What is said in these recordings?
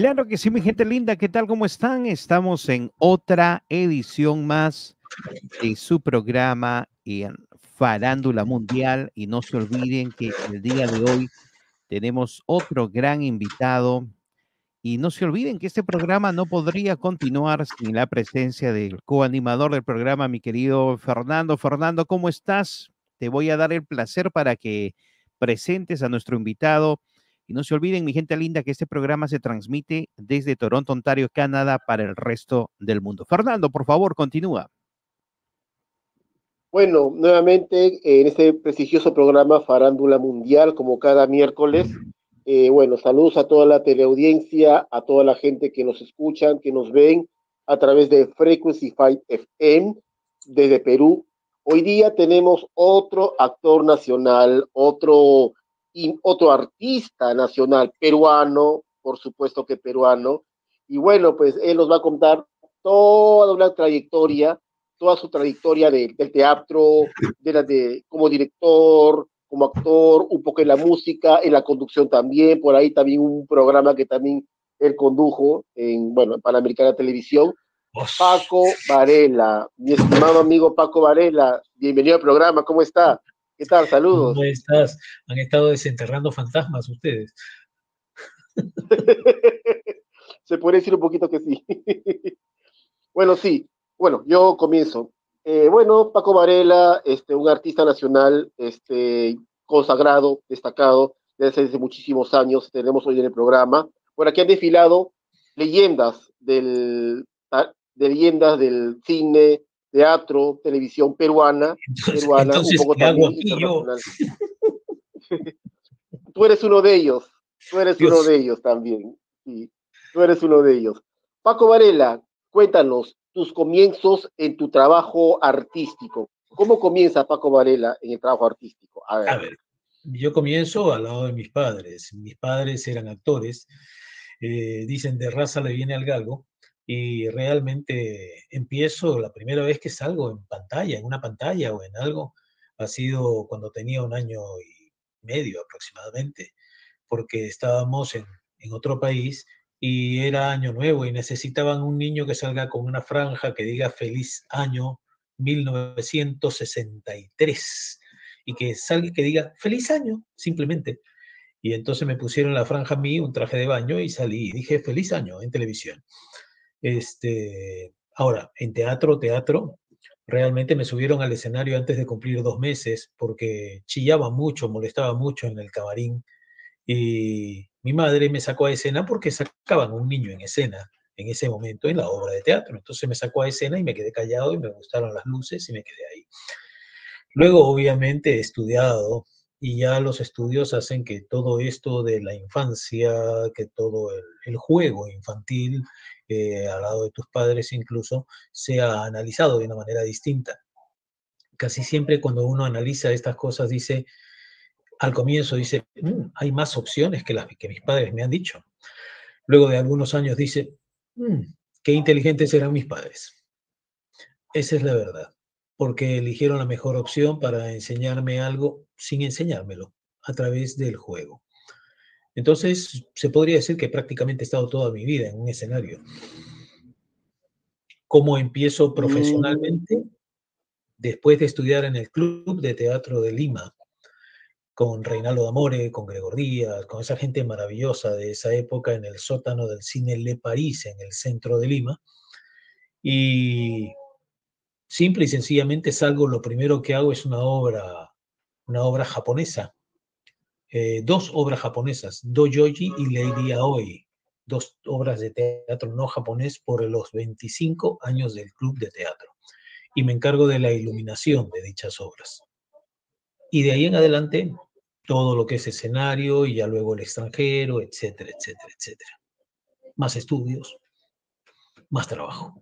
Claro que sí, mi gente linda, ¿qué tal? ¿Cómo están? Estamos en otra edición más de su programa en Farándula Mundial y no se olviden que el día de hoy tenemos otro gran invitado y no se olviden que este programa no podría continuar sin la presencia del coanimador del programa, mi querido Fernando. Fernando, ¿cómo estás? Te voy a dar el placer para que presentes a nuestro invitado y no se olviden, mi gente linda, que este programa se transmite desde Toronto, Ontario, Canadá, para el resto del mundo. Fernando, por favor, continúa. Bueno, nuevamente en este prestigioso programa Farándula Mundial, como cada miércoles. Eh, bueno, saludos a toda la teleaudiencia, a toda la gente que nos escuchan, que nos ven a través de Frequency Fight FM desde Perú. Hoy día tenemos otro actor nacional, otro y otro artista nacional peruano, por supuesto que peruano. Y bueno, pues él nos va a contar toda una trayectoria, toda su trayectoria del teatro, de la de, como director, como actor, un poco en la música, en la conducción también, por ahí también un programa que también él condujo en, bueno, en Panamericana Televisión. Paco Varela, mi estimado amigo Paco Varela, bienvenido al programa, ¿cómo está? ¿Qué tal? Saludos. ¿Cómo estás? Han estado desenterrando fantasmas ustedes. Se puede decir un poquito que sí. bueno, sí. Bueno, yo comienzo. Eh, bueno, Paco Varela, este, un artista nacional este, consagrado, destacado, desde hace muchísimos años, tenemos hoy en el programa. Por aquí han desfilado leyendas del, de leyendas del cine, teatro, televisión peruana, peruana un poco también tú eres uno de ellos, tú eres uno de ellos también, sí, tú eres uno de ellos. Paco Varela, cuéntanos tus comienzos en tu trabajo artístico. ¿Cómo comienza Paco Varela en el trabajo artístico? A ver. A ver yo comienzo al lado de mis padres. Mis padres eran actores. Eh, dicen de raza le viene al galgo y realmente empiezo, la primera vez que salgo en pantalla, en una pantalla o en algo, ha sido cuando tenía un año y medio aproximadamente, porque estábamos en, en otro país y era año nuevo y necesitaban un niño que salga con una franja que diga feliz año 1963 y que salga que diga feliz año simplemente. Y entonces me pusieron la franja a mí, un traje de baño y salí y dije feliz año en televisión. Este, ahora, en teatro, teatro, realmente me subieron al escenario antes de cumplir dos meses porque chillaba mucho, molestaba mucho en el camarín y mi madre me sacó a escena porque sacaban un niño en escena en ese momento en la obra de teatro. Entonces me sacó a escena y me quedé callado y me gustaron las luces y me quedé ahí. Luego, obviamente, he estudiado y ya los estudios hacen que todo esto de la infancia, que todo el, el juego infantil al lado de tus padres incluso, sea analizado de una manera distinta. Casi siempre cuando uno analiza estas cosas dice, al comienzo dice, mm, hay más opciones que las que mis padres me han dicho. Luego de algunos años dice, mm, qué inteligentes eran mis padres. Esa es la verdad, porque eligieron la mejor opción para enseñarme algo sin enseñármelo a través del juego. Entonces, se podría decir que prácticamente he estado toda mi vida en un escenario. ¿Cómo empiezo profesionalmente? Mm. Después de estudiar en el Club de Teatro de Lima, con Reinaldo D'Amore, con Gregor Díaz, con esa gente maravillosa de esa época en el sótano del cine Le Paris, en el centro de Lima. Y simple y sencillamente salgo, lo primero que hago es una obra, una obra japonesa, eh, dos obras japonesas, Doyoji y Lady Aoi, dos obras de teatro no japonés por los 25 años del club de teatro. Y me encargo de la iluminación de dichas obras. Y de ahí en adelante, todo lo que es escenario y ya luego el extranjero, etcétera, etcétera, etcétera. Más estudios, más trabajo.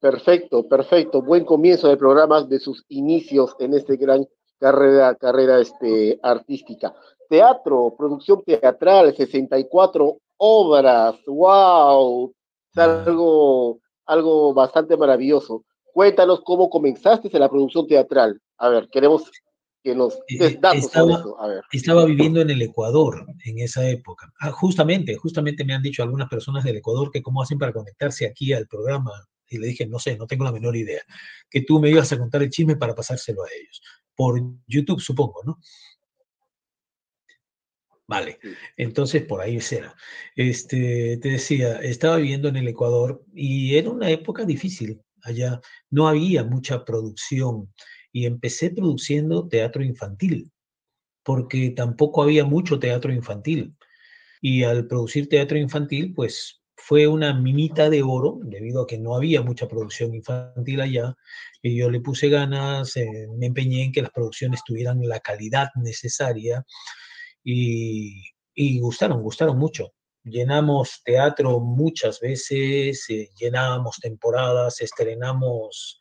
Perfecto, perfecto. Buen comienzo del programa de sus inicios en este gran carrera, carrera este, artística. Teatro, producción teatral, 64 obras, wow, es algo, algo bastante maravilloso. Cuéntanos cómo comenzaste en la producción teatral. A ver, queremos que nos Eh, des datos estaba- eso. A ver. Estaba viviendo en el Ecuador en esa época. Ah, justamente, justamente me han dicho algunas personas del Ecuador que cómo hacen para conectarse aquí al programa. Y le dije, no sé, no tengo la menor idea. Que tú me ibas a contar el chisme para pasárselo a ellos. Por YouTube, supongo, ¿no? Vale, entonces por ahí será. Este, te decía, estaba viviendo en el Ecuador y era una época difícil allá. No había mucha producción y empecé produciendo teatro infantil porque tampoco había mucho teatro infantil. Y al producir teatro infantil, pues fue una minita de oro, debido a que no había mucha producción infantil allá. Y yo le puse ganas, eh, me empeñé en que las producciones tuvieran la calidad necesaria y, y gustaron, gustaron mucho. Llenamos teatro muchas veces, eh, llenábamos temporadas, estrenamos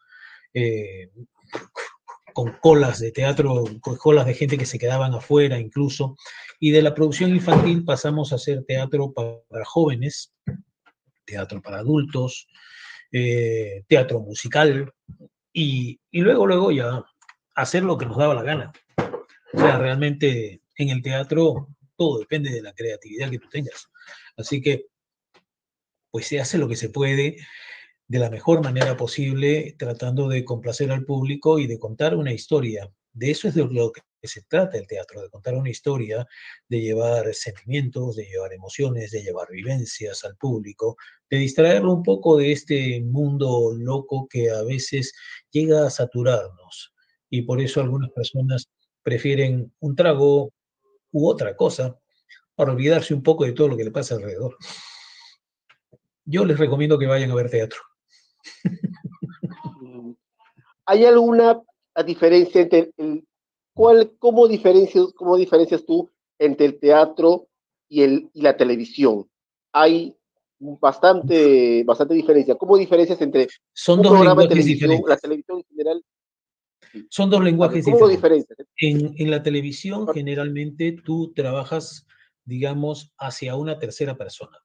eh, con colas de teatro, con colas de gente que se quedaban afuera incluso. Y de la producción infantil pasamos a hacer teatro para jóvenes, teatro para adultos, eh, teatro musical y, y luego, luego ya hacer lo que nos daba la gana. O sea, realmente en el teatro todo depende de la creatividad que tú tengas. Así que, pues se hace lo que se puede de la mejor manera posible, tratando de complacer al público y de contar una historia. De eso es de lo que se trata el teatro, de contar una historia, de llevar sentimientos, de llevar emociones, de llevar vivencias al público, de distraerlo un poco de este mundo loco que a veces llega a saturarnos. Y por eso algunas personas prefieren un trago u otra cosa para olvidarse un poco de todo lo que le pasa alrededor. Yo les recomiendo que vayan a ver teatro. ¿Hay alguna diferencia entre el, cuál, cómo diferencias, cómo diferencias tú entre el teatro y el y la televisión? Hay bastante, bastante diferencia. ¿Cómo diferencias entre Son un dos programa de lenguajes televisión, la diferentes. televisión en general? Son dos lenguajes ¿Cómo diferentes. diferencias? En, en la televisión generalmente tú trabajas, digamos, hacia una tercera persona.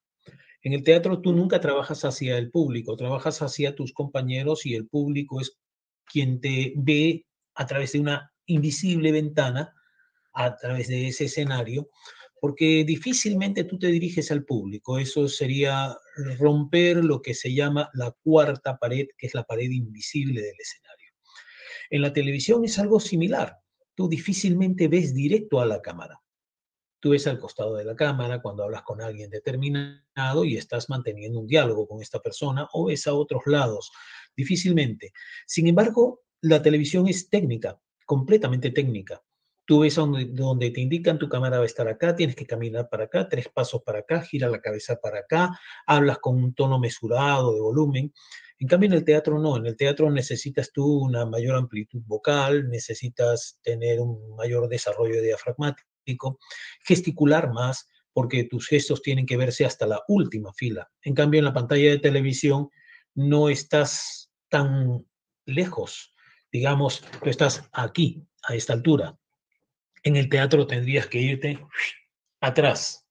En el teatro tú nunca trabajas hacia el público, trabajas hacia tus compañeros y el público es quien te ve a través de una invisible ventana, a través de ese escenario, porque difícilmente tú te diriges al público. Eso sería romper lo que se llama la cuarta pared, que es la pared invisible del escenario. En la televisión es algo similar. Tú difícilmente ves directo a la cámara. Tú ves al costado de la cámara cuando hablas con alguien determinado y estás manteniendo un diálogo con esta persona o ves a otros lados. Difícilmente. Sin embargo, la televisión es técnica, completamente técnica. Tú ves donde, donde te indican tu cámara va a estar acá, tienes que caminar para acá, tres pasos para acá, gira la cabeza para acá, hablas con un tono mesurado de volumen. En cambio, en el teatro no. En el teatro necesitas tú una mayor amplitud vocal, necesitas tener un mayor desarrollo diafragmático, gesticular más, porque tus gestos tienen que verse hasta la última fila. En cambio, en la pantalla de televisión no estás tan lejos. Digamos, tú estás aquí, a esta altura. En el teatro tendrías que irte atrás.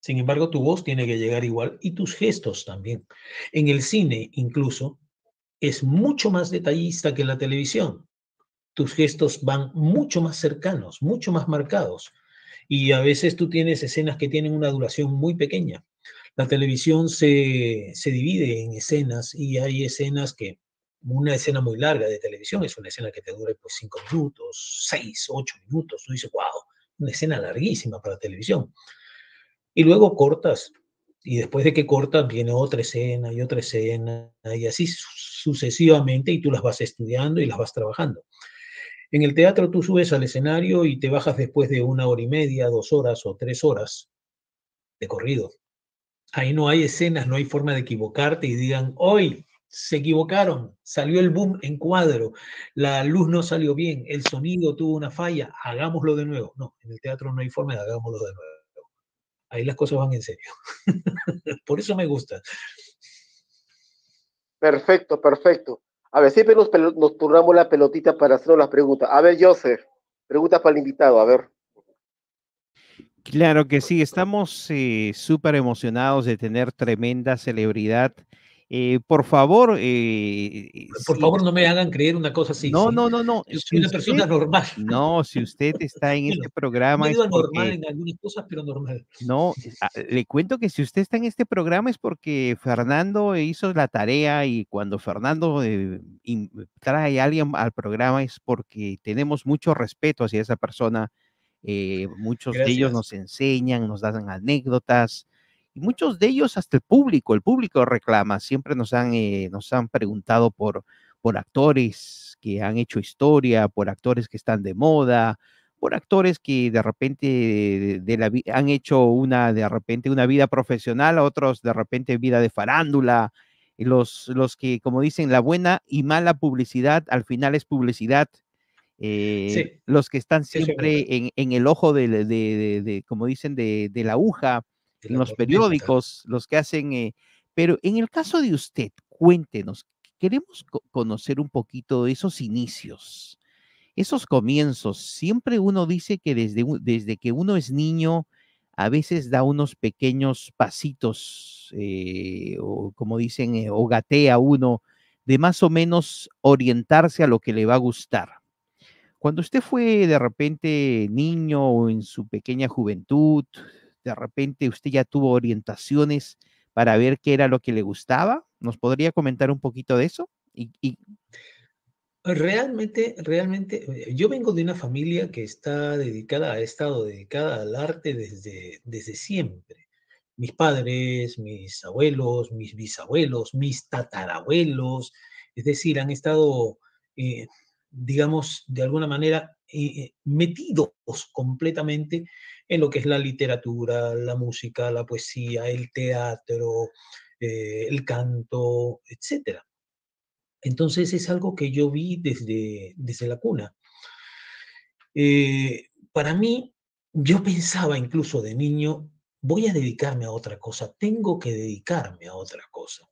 Sin embargo, tu voz tiene que llegar igual y tus gestos también. En el cine, incluso, es mucho más detallista que la televisión. Tus gestos van mucho más cercanos, mucho más marcados. Y a veces tú tienes escenas que tienen una duración muy pequeña. La televisión se, se divide en escenas y hay escenas que, una escena muy larga de televisión es una escena que te dura pues cinco minutos, seis, ocho minutos. Tú dices, wow, una escena larguísima para televisión. Y luego cortas. Y después de que cortas, viene otra escena y otra escena, y así sucesivamente, y tú las vas estudiando y las vas trabajando. En el teatro tú subes al escenario y te bajas después de una hora y media, dos horas o tres horas de corrido. Ahí no hay escenas, no hay forma de equivocarte y digan, hoy se equivocaron, salió el boom en cuadro, la luz no salió bien, el sonido tuvo una falla, hagámoslo de nuevo. No, en el teatro no hay forma de hagámoslo de nuevo. Ahí las cosas van en serio. Por eso me gusta. Perfecto, perfecto. A ver, siempre nos, nos turnamos la pelotita para hacer las preguntas. A ver, Joseph, preguntas para el invitado, a ver. Claro que sí, estamos eh, súper emocionados de tener tremenda celebridad Eh, por favor. Eh, por favor, no me hagan creer una cosa así. No, no, no, no. Yo soy una persona normal. No, si usted está en este programa. Es normal en algunas cosas, pero normal. No, ah, le cuento que si usted está en este programa es porque Fernando hizo la tarea y cuando Fernando eh, trae a alguien al programa es porque tenemos mucho respeto hacia esa persona. muchos de ellos nos enseñan, nos dan anécdotas y muchos de ellos hasta el público, el público reclama, siempre nos han, eh, nos han preguntado por, por actores que han hecho historia, por actores que están de moda, por actores que de repente de, la, han hecho una, de repente una vida profesional, otros de repente vida de farándula, los, los que, como dicen, la buena y mala publicidad al final es publicidad. Eh, los que están siempre en, en, el ojo de, de, de como dicen, de, la aguja, en los periódicos, los que hacen, eh, pero en el caso de usted, cuéntenos, queremos conocer un poquito de esos inicios, esos comienzos. Siempre uno dice que desde, desde que uno es niño, a veces da unos pequeños pasitos, eh, o como dicen, eh, o gatea uno, de más o menos orientarse a lo que le va a gustar. Cuando usted fue de repente niño o en su pequeña juventud, de repente usted ya tuvo orientaciones para ver qué era lo que le gustaba. ¿Nos podría comentar un poquito de eso? Y, Realmente, realmente, eh, yo vengo de una familia que está dedicada, ha estado dedicada al arte desde, desde siempre. Mis padres, mis abuelos, mis bisabuelos, mis tatarabuelos, es decir, han estado, eh, digamos, de alguna manera eh, metidos completamente en lo que es la literatura, la música, la poesía, el teatro, eh, el canto, etc. Entonces es algo que yo vi desde, desde la cuna. Eh, para mí, yo pensaba incluso de niño, voy a dedicarme a otra cosa, tengo que dedicarme a otra cosa,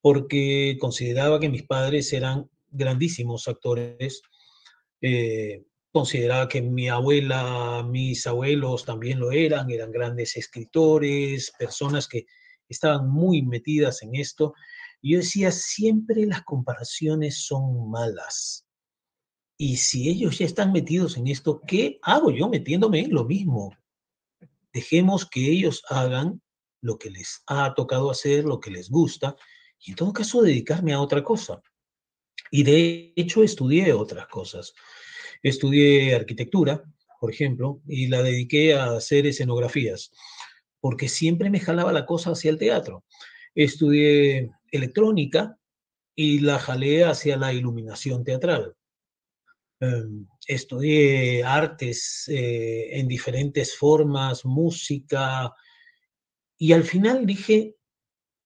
porque consideraba que mis padres eran grandísimos actores, consideraba que mi abuela, mis abuelos también lo eran, eran grandes escritores, personas que estaban muy metidas en esto. Y yo decía, siempre las comparaciones son malas. Y si ellos ya están metidos en esto, ¿qué hago yo metiéndome en lo mismo? Dejemos que ellos hagan lo que les ha tocado hacer, lo que les gusta, y en todo caso dedicarme a otra cosa. Y de hecho estudié otras cosas. Estudié arquitectura, por ejemplo, y la dediqué a hacer escenografías, porque siempre me jalaba la cosa hacia el teatro. Estudié electrónica y la jalé hacia la iluminación teatral. Em, estudié artes eh, en diferentes formas, música, y al final dije,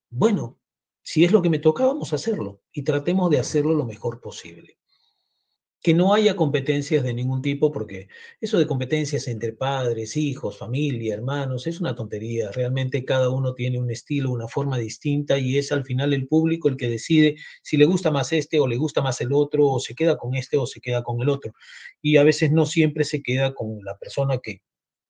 bueno, si es lo que me toca, vamos a hacerlo y tratemos de hacerlo lo mejor posible que no haya competencias de ningún tipo, porque eso de competencias entre padres, hijos, familia, hermanos, es una tontería. Realmente cada uno tiene un estilo, una forma distinta y es al final el público el que decide si le gusta más este o le gusta más el otro, o se queda con este o se queda con el otro. Y a veces no siempre se queda con la persona que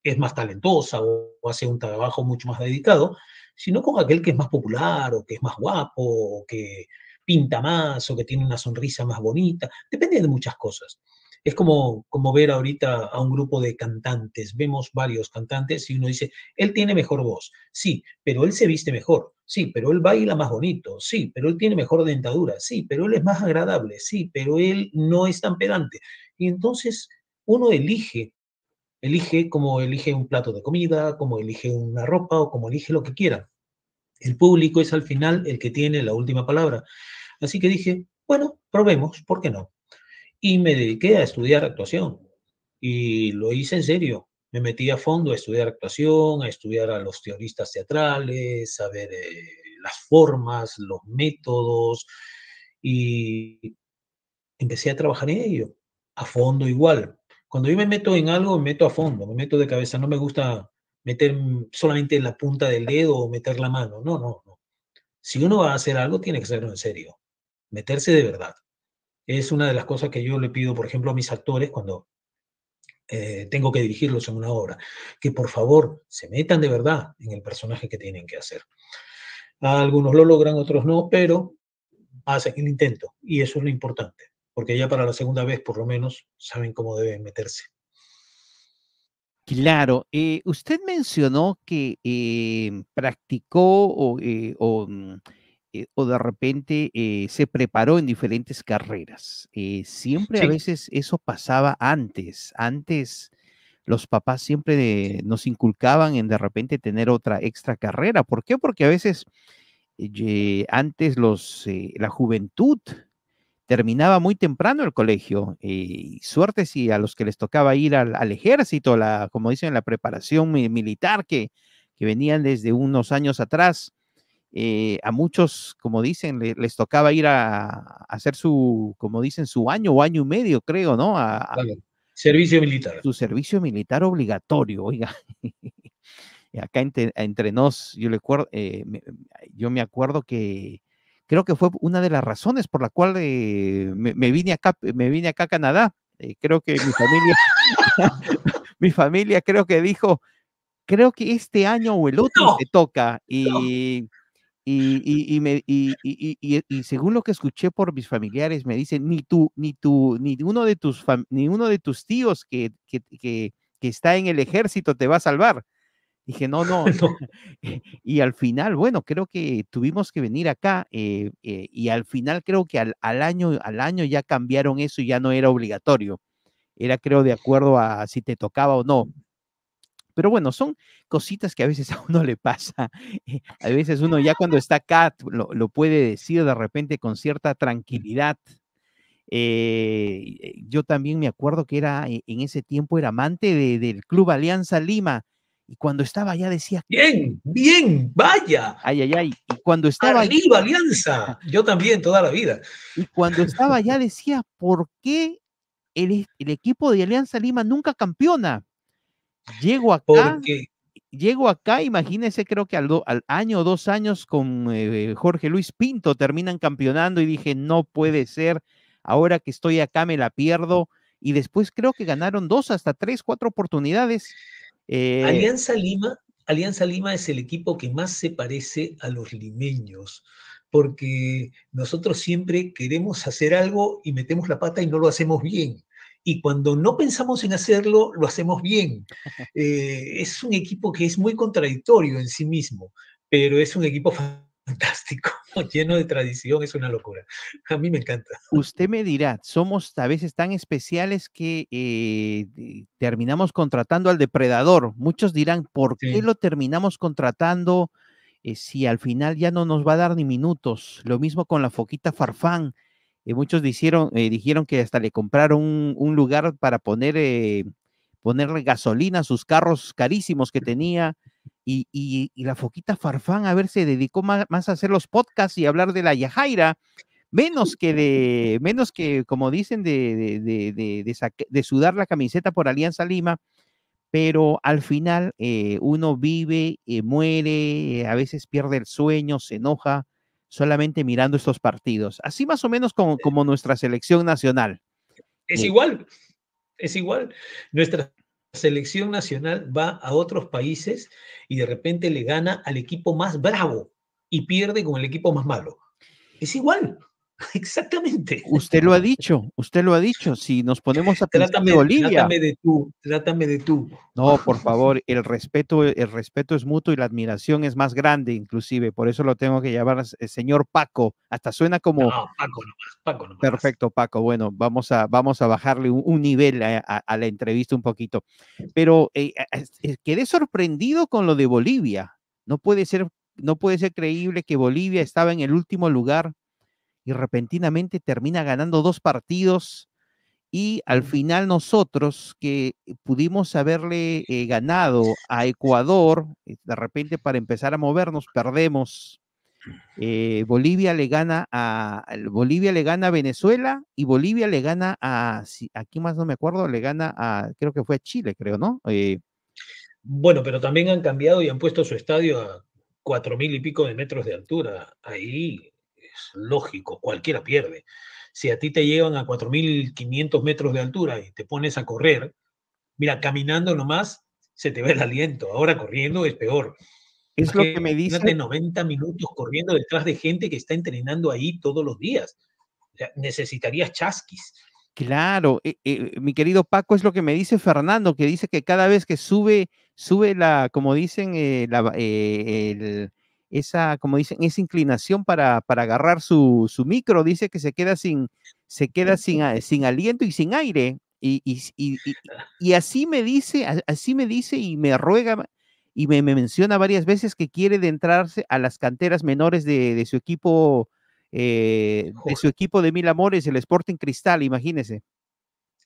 es más talentosa o hace un trabajo mucho más dedicado, sino con aquel que es más popular o que es más guapo o que pinta más o que tiene una sonrisa más bonita, depende de muchas cosas. Es como, como ver ahorita a un grupo de cantantes, vemos varios cantantes y uno dice, él tiene mejor voz, sí, pero él se viste mejor, sí, pero él baila más bonito, sí, pero él tiene mejor dentadura, sí, pero él es más agradable, sí, pero él no es tan pedante. Y entonces uno elige, elige como elige un plato de comida, como elige una ropa o como elige lo que quiera. El público es al final el que tiene la última palabra. Así que dije, bueno, probemos, ¿por qué no? Y me dediqué a estudiar actuación. Y lo hice en serio. Me metí a fondo a estudiar actuación, a estudiar a los teoristas teatrales, a ver eh, las formas, los métodos. Y empecé a trabajar en ello, a fondo igual. Cuando yo me meto en algo, me meto a fondo, me meto de cabeza. No me gusta meter solamente la punta del dedo o meter la mano. No, no, no. Si uno va a hacer algo, tiene que hacerlo en serio meterse de verdad. Es una de las cosas que yo le pido, por ejemplo, a mis actores cuando eh, tengo que dirigirlos en una obra, que por favor se metan de verdad en el personaje que tienen que hacer. Algunos lo logran, otros no, pero hacen el intento y eso es lo importante, porque ya para la segunda vez por lo menos saben cómo deben meterse. Claro, eh, usted mencionó que eh, practicó o, eh, mm, o, de repente se preparó en diferentes carreras. siempre a veces eso pasaba antes. Antes los papás siempre nos inculcaban en de repente tener otra extra carrera. ¿Por qué? Porque a veces antes los, la juventud terminaba muy temprano el colegio. Y suerte si a los que les tocaba ir al, ejército, la, como dicen, la preparación militar que, que venían desde unos años atrás. Eh, a muchos, como dicen, les tocaba ir a, hacer su, como dicen, su año o año y medio, creo, ¿no? A, servicio militar. Su servicio militar obligatorio, oiga. acá entre, nos, yo, le, eh, yo me acuerdo que creo que fue una de las razones por la cual eh, me, vine acá, me vine acá a Canadá. Eh, creo que mi familia, mi familia creo que dijo, creo que este año o el otro te toca. Y, y, me, y, según lo que escuché por mis familiares, me dicen, ni tú, ni tú, ni uno de tus, ni uno de tus tíos que, que, que, que está en el ejército te va a salvar. Dije, no, no. y al final, bueno, creo que tuvimos que venir acá eh, eh, y al final creo que al, año, al año ya cambiaron eso y ya no era obligatorio. Era, creo, de acuerdo a si te tocaba o no. Pero bueno, son cositas que a veces a uno le pasa. Eh, a veces uno ya cuando está acá lo, puede decir de repente con cierta tranquilidad. yo también me acuerdo que era en ese tiempo era amante del Club Alianza Lima y cuando estaba allá decía... Bien, bien, vaya. Ay, ay, ay. Y cuando estaba... Arriba, Alianza. Yo también, toda la vida. Y cuando estaba allá decía, ¿por qué el, equipo de Alianza Lima nunca campeona? Llego acá... Porque... Llego acá, imagínense, creo que al, al año o dos años con eh, Jorge Luis Pinto terminan campeonando y dije, no puede ser, ahora que estoy acá me la pierdo. Y después creo que ganaron dos hasta tres, cuatro oportunidades eh, Alianza Lima, Alianza Lima es el equipo que más se parece a los limeños, porque nosotros siempre queremos hacer algo y metemos la pata y no lo hacemos bien. Y cuando no pensamos en hacerlo, lo hacemos bien. Eh, es un equipo que es muy contradictorio en sí mismo, pero es un equipo fantástico, lleno de tradición, es una locura. A mí me encanta. Usted me dirá, somos a veces tan especiales que eh, terminamos contratando al depredador. Muchos dirán, ¿por qué lo terminamos contratando eh, si al final ya no nos va a dar ni minutos? Lo mismo con la foquita Farfán. Eh, muchos dijeron, dijeron que hasta le compraron un, un lugar para poner, ponerle gasolina a sus carros carísimos que tenía y, la Foquita Farfán, a ver, se dedicó más, a hacer los podcasts y hablar de la Yajaira, menos que de, menos que, como dicen, de, de, sudar la camiseta por Alianza Lima, pero al final eh, uno vive, eh, muere, a veces pierde el sueño, se enoja solamente mirando estos partidos. Así más o menos como, como nuestra selección nacional. Es eh, igual, es igual. Nuestra selección nacional va a otros países y de repente le gana al equipo más bravo y pierde con el equipo más malo. Es igual. Exactamente. Usted lo ha dicho, usted lo ha dicho. Si nos ponemos a pensar de Bolivia. Trátame de tú, trátame de tú. No, por favor, el respeto, el respeto es mutuo y la admiración es más grande, inclusive. Por eso lo tengo que llamar el señor Paco. Hasta suena como. No, Paco nomás, Paco nomás. Perfecto, Paco. Bueno, vamos a, vamos a bajarle un, nivel a, la entrevista un poquito. Pero eh, eh, quedé sorprendido con lo de Bolivia. No puede ser, no puede ser creíble que Bolivia estaba en el último lugar y repentinamente termina ganando dos partidos y al final nosotros que pudimos haberle eh, ganado a Ecuador, eh, de repente para empezar a movernos, perdemos. Eh, Bolivia le gana a Bolivia le gana a Venezuela y Bolivia le gana a aquí más no me acuerdo, le gana a creo que fue a Chile, creo, ¿no? bueno, pero también han cambiado y han puesto su estadio a cuatro mil y pico de metros de altura. Ahí lógico, cualquiera pierde. Si a ti te llevan a 4.500 metros de altura y te pones a correr, mira, caminando nomás se te ve el aliento, ahora corriendo es peor. Es lo que me dice. De 90 minutos corriendo detrás de gente que está entrenando ahí todos los días. necesitarías chasquis. Claro, eh, eh, mi querido Paco, es lo que me dice Fernando, que dice que cada vez que sube, sube la, como dicen, eh, la, esa, como dicen, esa inclinación para, para agarrar su, su, micro, dice que se queda sin, se queda sin, sin aliento y sin aire. Y, y, y, y, así me dice, así me dice y me ruega y me, menciona varias veces que quiere de entrarse a las canteras menores de, de su equipo, eh, de su equipo de mil amores, el Sporting Cristal, imagínese.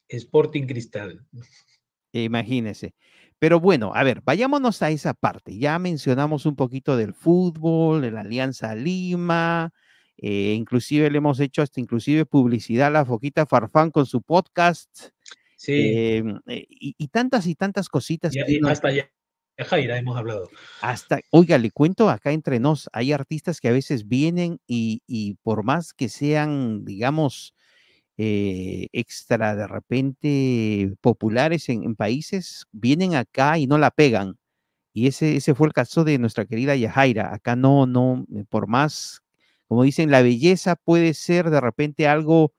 Sporting Cristal. Imagínese. Pero bueno, a ver, vayámonos a esa parte. Ya mencionamos un poquito del fútbol, de la Alianza Lima, eh, inclusive le hemos hecho hasta inclusive publicidad a la Foquita Farfán con su podcast. Sí. Em, eh, y, tantas y tantas cositas. Ya, que hasta ya, Jaira hemos hablado. Hasta, oiga, le cuento acá entre nos, hay artistas que a veces vienen y, por más que sean, digamos, eh, extra de repente populares en, países, vienen acá y no la pegan. Y ese, ese fue el caso de nuestra querida Yajaira. Acá no, no, eh, por más, como dicen, la belleza puede ser de repente algo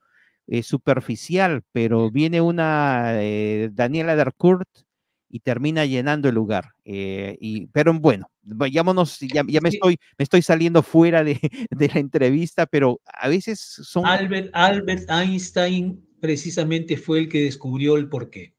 eh, superficial, pero viene una Daniela Darcourt y termina llenando el lugar. Eh, y, pero bueno, vayámonos, ya, ya me, estoy, me estoy saliendo fuera de, de, la entrevista, pero a veces son... Albert, Albert Einstein precisamente fue el que descubrió el porqué.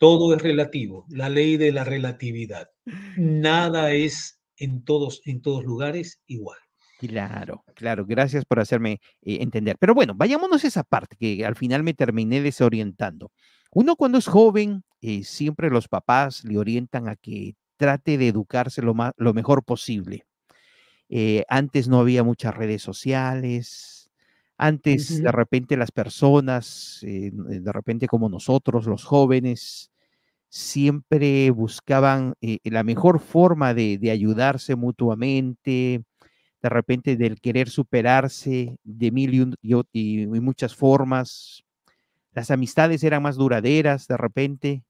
Todo es relativo, la ley de la relatividad. Nada es en todos, en todos lugares igual. Claro, claro, gracias por hacerme eh, entender. Pero bueno, vayámonos a esa parte que al final me terminé desorientando. Uno cuando es joven, eh, siempre los papás le orientan a que trate de educarse lo, más, lo mejor posible. Eh, antes no había muchas redes sociales, antes de repente las personas, de repente como nosotros, los jóvenes, siempre buscaban la mejor forma de, ayudarse mutuamente, de repente del querer superarse de mil y muchas formas, las amistades eran más duraderas de repente.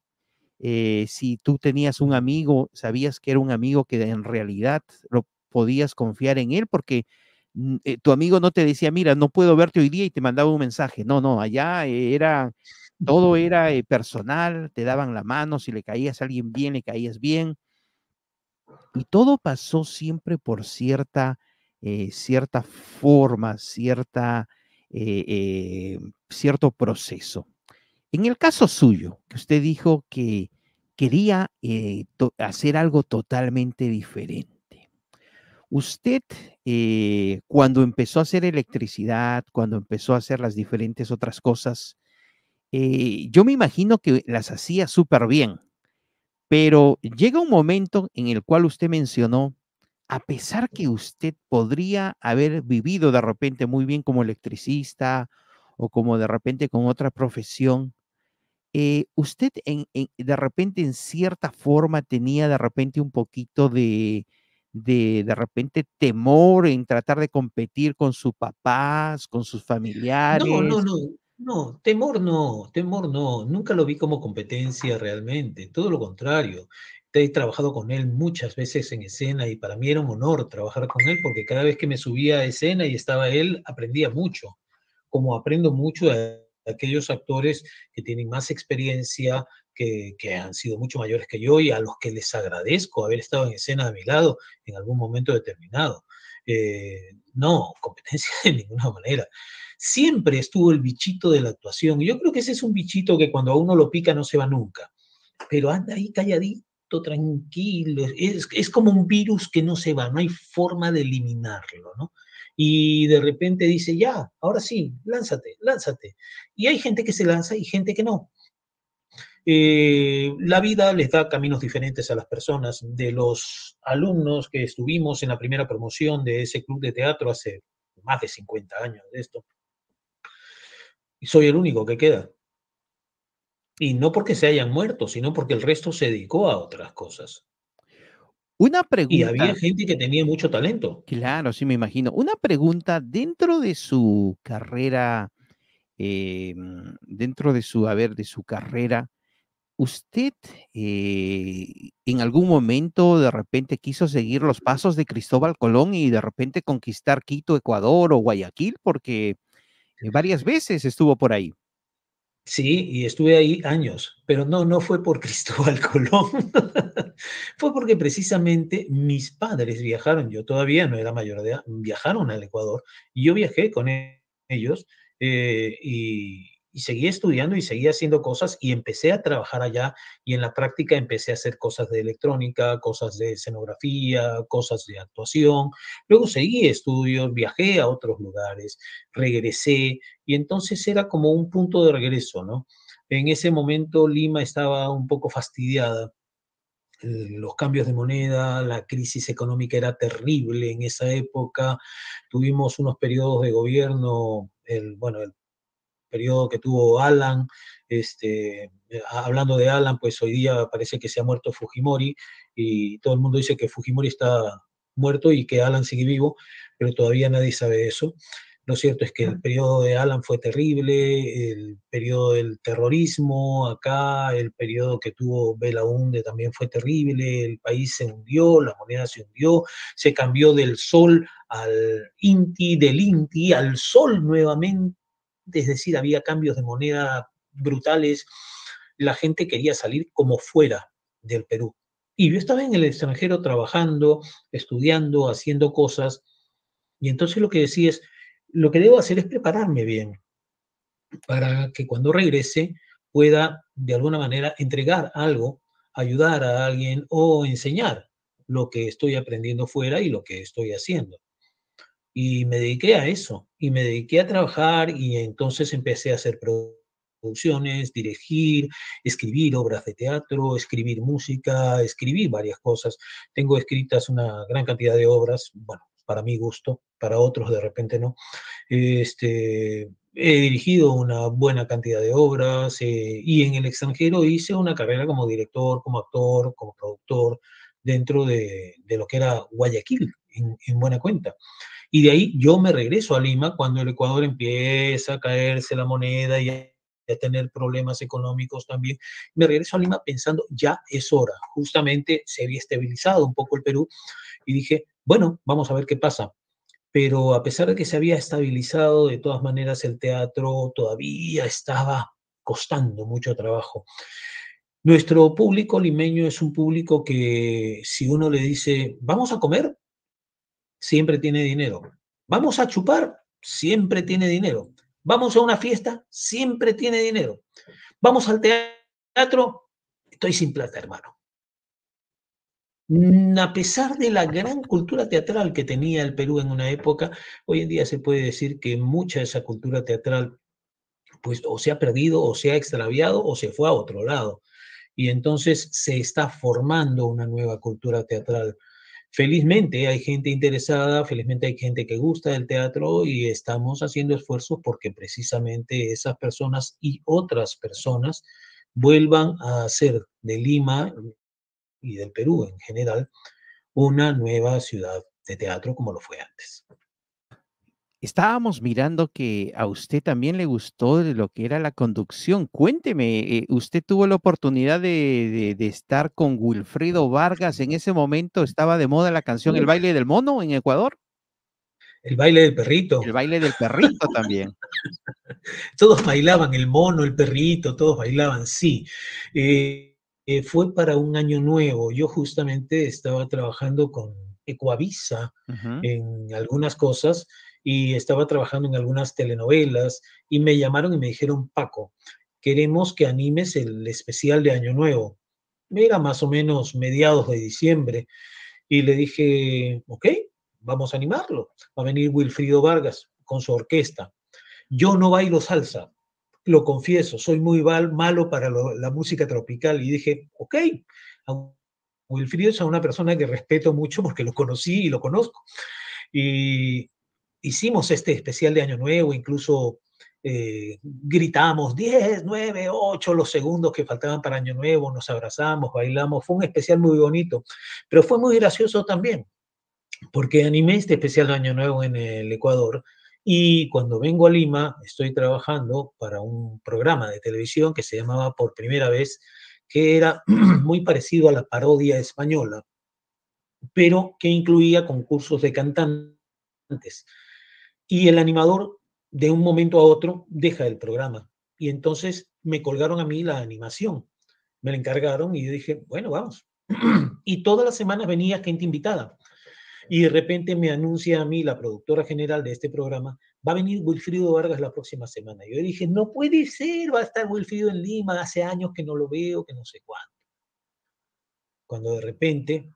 Eh, si tú tenías un amigo, sabías que era un amigo que en realidad lo podías confiar en él porque mm, eh, tu amigo no te decía, mira, no puedo verte hoy día y te mandaba un mensaje. No, no, allá era, todo era eh, personal, te daban la mano, si le caías a alguien bien, le caías bien. Y todo pasó siempre por cierta, cierta forma, cierta eh, eh, cierto proceso. En el caso suyo, que usted dijo que quería eh, hacer algo totalmente diferente. Usted, cuando empezó a hacer electricidad, cuando empezó a hacer las diferentes otras cosas, yo me imagino que las hacía súper bien, pero llega un momento en el cual usted mencionó a pesar que usted podría haber vivido de repente muy bien como electricista o como de repente con otra profesión, eh, usted en, de repente en cierta forma tenía de repente un poquito de, de, de repente temor en tratar de competir con sus papás, con sus familiares. No, no, no. No, temor no, temor no, nunca lo vi como competencia realmente, todo lo contrario he trabajado con él muchas veces en escena y para mí era un honor trabajar con él porque cada vez que me subía a escena y estaba él, aprendía mucho, como aprendo mucho de aquellos actores que tienen más experiencia, que, que, han sido mucho mayores que yo y a los que les agradezco haber estado en escena a mi lado en algún momento determinado. Eh, no, competencia de ninguna manera. Siempre estuvo el bichito de la actuación. Yo creo que ese es un bichito que cuando a uno lo pica no se va nunca, pero anda ahí calladito tranquilo, es, es como un virus que no se va, no hay forma de eliminarlo, ¿no? Y de repente dice, ya, ahora sí, lánzate, lánzate. Y hay gente que se lanza y gente que no. Eh, la vida les da caminos diferentes a las personas. De los alumnos que estuvimos en la primera promoción de ese club de teatro hace más de 50 años de esto, soy el único que queda. Y no porque se hayan muerto, sino porque el resto se dedicó a otras cosas. Una pregunta. Y había gente que tenía mucho talento. Claro, sí me imagino. Una pregunta dentro de su carrera, em, dentro de su, a ver, de su carrera, ¿usted eh, en algún momento de repente quiso seguir los pasos de Cristóbal Colón y de repente conquistar Quito, Ecuador o Guayaquil? Porque eh, varias veces estuvo por ahí. Sí, y estuve ahí años, pero no, no fue por Cristóbal Colón, fue porque precisamente mis padres viajaron, yo todavía no era mayor de edad, viajaron al Ecuador y yo viajé con ellos eh, y, y seguí estudiando y seguí haciendo cosas y empecé a trabajar allá y en la práctica empecé a hacer cosas de electrónica, cosas de escenografía, cosas de actuación. Luego seguí estudios, viajé a otros lugares, regresé y entonces era como un punto de regreso, ¿no? En ese momento Lima estaba un poco fastidiada los cambios de moneda, la crisis económica era terrible en esa época, tuvimos unos periodos de gobierno, el, bueno, el periodo que tuvo Alan, este, eh, hablando de Alan, pues hoy día parece que se ha muerto Fujimori y todo el mundo dice que Fujimori está muerto y que Alan sigue vivo, pero todavía nadie sabe eso. Lo cierto es que el periodo de Alan fue terrible, el periodo del terrorismo acá, el periodo que tuvo Belaunde también fue terrible, el país se hundió, la moneda se hundió, se cambió del sol al INTI, del INTI al sol nuevamente, es decir, había cambios de moneda brutales, la gente quería salir como fuera del Perú. Y yo estaba en el extranjero trabajando, estudiando, haciendo cosas, y entonces lo que decía es, lo que debo hacer es prepararme bien para que cuando regrese pueda de alguna manera entregar algo, ayudar a alguien o enseñar lo que estoy aprendiendo fuera y lo que estoy haciendo. Y me dediqué a eso, y me dediqué a trabajar y entonces empecé a hacer producciones, dirigir, escribir obras de teatro, escribir música, escribir varias cosas. Tengo escritas una gran cantidad de obras, bueno, para mi gusto, para otros de repente no. Este, he dirigido una buena cantidad de obras eh, y en el extranjero hice una carrera como director, como actor, como productor dentro de, de lo que era Guayaquil, en, en buena cuenta. Y de ahí yo me regreso a Lima cuando el Ecuador empieza a caerse la moneda y a tener problemas económicos también. Me regreso a Lima pensando, ya es hora. Justamente se había estabilizado un poco el Perú y dije, bueno, vamos a ver qué pasa. Pero a pesar de que se había estabilizado, de todas maneras el teatro todavía estaba costando mucho trabajo. Nuestro público limeño es un público que si uno le dice, vamos a comer, siempre tiene dinero. Vamos a chupar, siempre tiene dinero. Vamos a una fiesta, siempre tiene dinero. Vamos al teatro, estoy sin plata, hermano. Mm, a pesar de la gran cultura teatral que tenía el Perú en una época, hoy en día se puede decir que mucha de esa cultura teatral pues o se ha perdido o se ha extraviado o se fue a otro lado. Y entonces se está formando una nueva cultura teatral Felizmente hay gente interesada, felizmente hay gente que gusta del teatro y estamos haciendo esfuerzos porque precisamente esas personas y otras personas vuelvan a hacer de Lima y del Perú en general una nueva ciudad de teatro como lo fue antes. Estábamos mirando que a usted también le gustó de lo que era la conducción. Cuénteme, eh, ¿usted tuvo la oportunidad de, estar con Wilfrido Vargas? En ese momento estaba de moda la canción El baile del mono en Ecuador. El baile del perrito. El baile del perrito también. todos bailaban, el mono, el perrito, todos bailaban, sí. Eh, eh, fue para un año nuevo. Yo justamente estaba trabajando con Ecuavisa en algunas cosas y estaba trabajando en algunas telenovelas y me llamaron y me dijeron, Paco, queremos que animes el especial de Año Nuevo. Era más o menos mediados de diciembre y le dije, ok, vamos a animarlo. Va a venir Wilfrido Vargas con su orquesta. Yo no bailo salsa, lo confieso, soy muy malo para la música tropical y dije, ok, Wilfrido es una persona que respeto mucho porque lo conocí y lo conozco. Y hicimos este especial de Año Nuevo, incluso eh, gritamos 10, 9, 8 los segundos que faltaban para Año Nuevo, nos abrazamos, bailamos, fue un especial muy bonito, pero fue muy gracioso también, porque animé este especial de Año Nuevo en el Ecuador y cuando vengo a Lima estoy trabajando para un programa de televisión que se llamaba por primera vez que era muy parecido a la parodia española, pero que incluía concursos de cantantes. Y el animador, de un momento a otro, deja el programa. Y entonces me colgaron a mí la animación. Me la encargaron y yo dije, bueno, vamos. y todas las semanas venía gente invitada. Y de repente me anuncia a mí la productora general de este programa, va a venir Wilfrido Vargas la próxima semana. Yo dije, no puede ser, va a estar Wilfrido en Lima, hace años que no lo veo, que no sé cuánto. Cuando de repente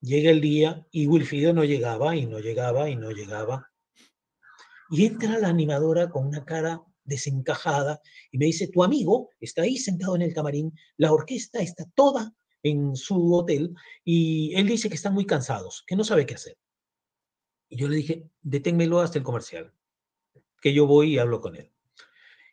llega el día y Wilfrido no llegaba y no llegaba y no llegaba. Y entra la animadora con una cara desencajada y me dice, tu amigo está ahí sentado en el camarín, la orquesta está toda en su hotel y él dice que están muy cansados, que no sabe qué hacer. Y yo le dije, deténmelo hasta el comercial, que yo voy y hablo con él.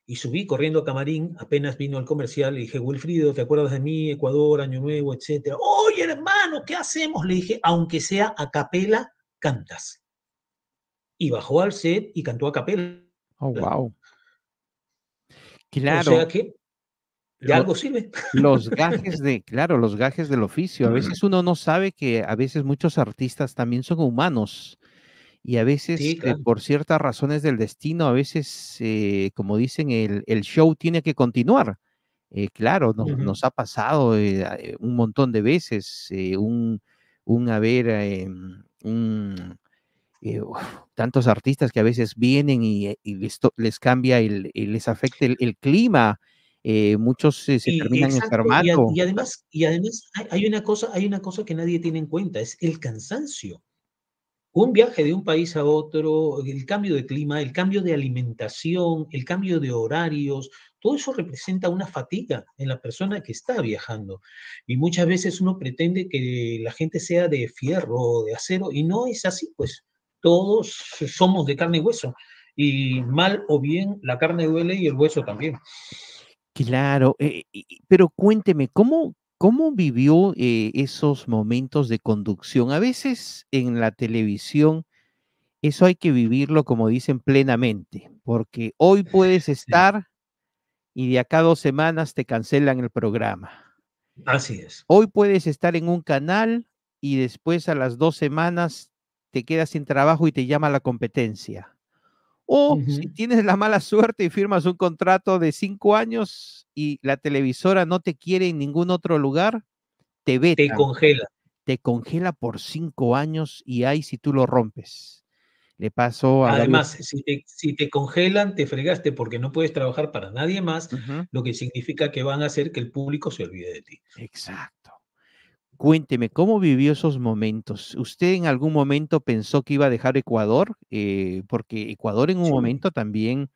Y subí corriendo a camarín, apenas vino el comercial, le dije, Wilfrido, ¿te acuerdas de mí? Ecuador, Año Nuevo, etcétera. Oye, hermano, ¿qué hacemos? Le dije, aunque sea a capela, cantas. Y bajó al set y cantó a capela. Oh, wow. Claro. O sea que de algo sirve. Los gajes de, claro, los gajes del oficio. A veces uno no sabe que a veces muchos artistas también son humanos y a veces eh, por ciertas razones del destino, a veces, eh, como dicen, el, el, show tiene que continuar. Eh, claro, nos ha pasado un montón de veces, un, un haber, em, un, tantos artistas que a veces vienen y, esto les cambia, el, les afecta el clima, eh, muchos se terminan enfermando. Y, además, y además hay, una cosa, hay una cosa que nadie tiene en cuenta, es el cansancio. Un viaje de un país a otro, el cambio de clima, el cambio de alimentación, el cambio de horarios, todo eso representa una fatiga en la persona que está viajando. Y muchas veces uno pretende que la gente sea de fierro o de acero y no es así, pues todos somos de carne y hueso. Y mal o bien, la carne duele y el hueso también. Claro, eh, pero cuénteme, ¿cómo, cómo vivió eh, esos momentos de conducción? A veces en la televisión eso hay que vivirlo, como dicen, plenamente, porque hoy puedes estar y de acá dos semanas te cancelan el programa. Así es. Hoy puedes estar en un canal y después a las dos semanas te quedas sin trabajo y te llama la competencia. O si tienes la mala suerte y firmas un contrato de cinco años y la televisora no te quiere en ningún otro lugar, te veta. Te congela. Te congela por cinco años y ahí si tú lo rompes. Le pasó a. Además, si te, si te, congelan, te fregaste porque no puedes trabajar para nadie más, lo que significa que van a hacer que el público se olvide de ti. Exacto. Cuénteme, ¿cómo vivió esos momentos? ¿Usted en algún momento pensó que iba a dejar Ecuador? Eh, porque Ecuador en un momento también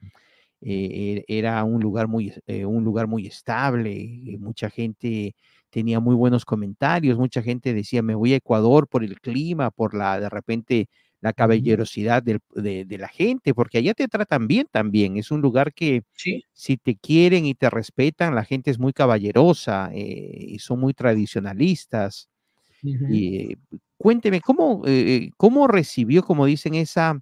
eh, e, era un lugar muy, eh, un lugar muy estable, mucha gente tenía muy buenos comentarios, mucha gente decía, me voy a Ecuador por el clima, por la, de repente, la caballerosidad de, la gente, porque allá te tratan bien también. Es un lugar que si te quieren y te respetan, la gente es muy caballerosa eh, y son muy tradicionalistas. y, cuénteme, ¿cómo, eh, ¿cómo recibió, como dicen, esa,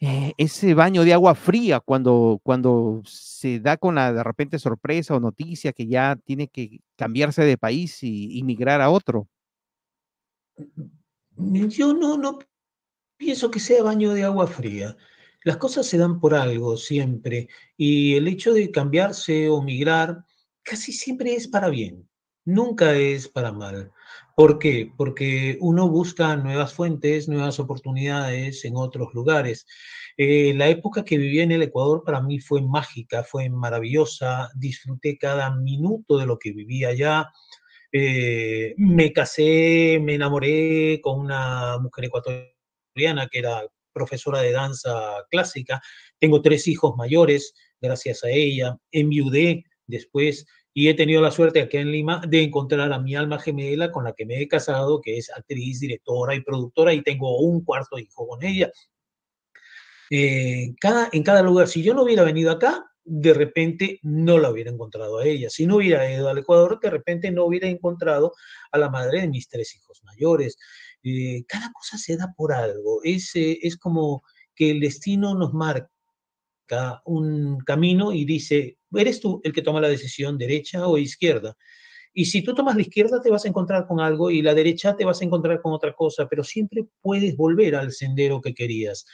eh, ese baño de agua fría cuando, cuando se da con la de repente sorpresa o noticia que ya tiene que cambiarse de país y, emigrar a otro? Yo no, no pienso que sea baño de agua fría. Las cosas se dan por algo siempre y el hecho de cambiarse o migrar casi siempre es para bien, nunca es para mal. ¿Por qué? Porque uno busca nuevas fuentes, nuevas oportunidades en otros lugares. Eh, la época que viví en el Ecuador para mí fue mágica, fue maravillosa, disfruté cada minuto de lo que vivía allá. Eh, me casé, me enamoré con una mujer ecuatoriana que era profesora de danza clásica. Tengo tres hijos mayores, gracias a ella. Enviudé después y he tenido la suerte aquí en Lima de encontrar a mi alma gemela con la que me he casado, que es actriz, directora y productora, y tengo un cuarto hijo con ella. Eh, en cada lugar, si yo no hubiera venido acá, de repente no la hubiera encontrado a ella. Si no hubiera ido al Ecuador, de repente no hubiera encontrado a la madre de mis tres hijos mayores. Eh, cada cosa se da por algo. Es, eh, es como que el destino nos marca un camino y dice, eres tú el que toma la decisión derecha o izquierda. Y si tú tomas la izquierda te vas a encontrar con algo y la derecha te vas a encontrar con otra cosa, pero siempre puedes volver al sendero que querías.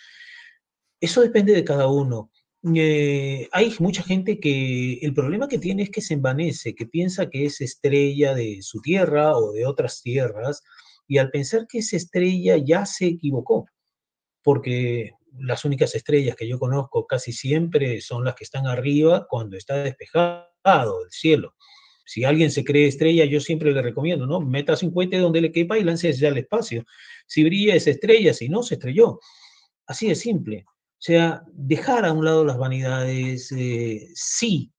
Eso depende de cada uno. Eh, hay mucha gente que el problema que tiene es que se envanece, que piensa que es estrella de su tierra o de otras tierras, y al pensar que es estrella ya se equivocó, porque las únicas estrellas que yo conozco casi siempre son las que están arriba cuando está despejado el cielo. Si alguien se cree estrella, yo siempre le recomiendo, ¿no? Meta un cohete donde le quepa y lance ya al espacio. Si brilla es estrella, si no, se estrelló. Así de simple. O sea, dejar a un lado las vanidades, eh, sí,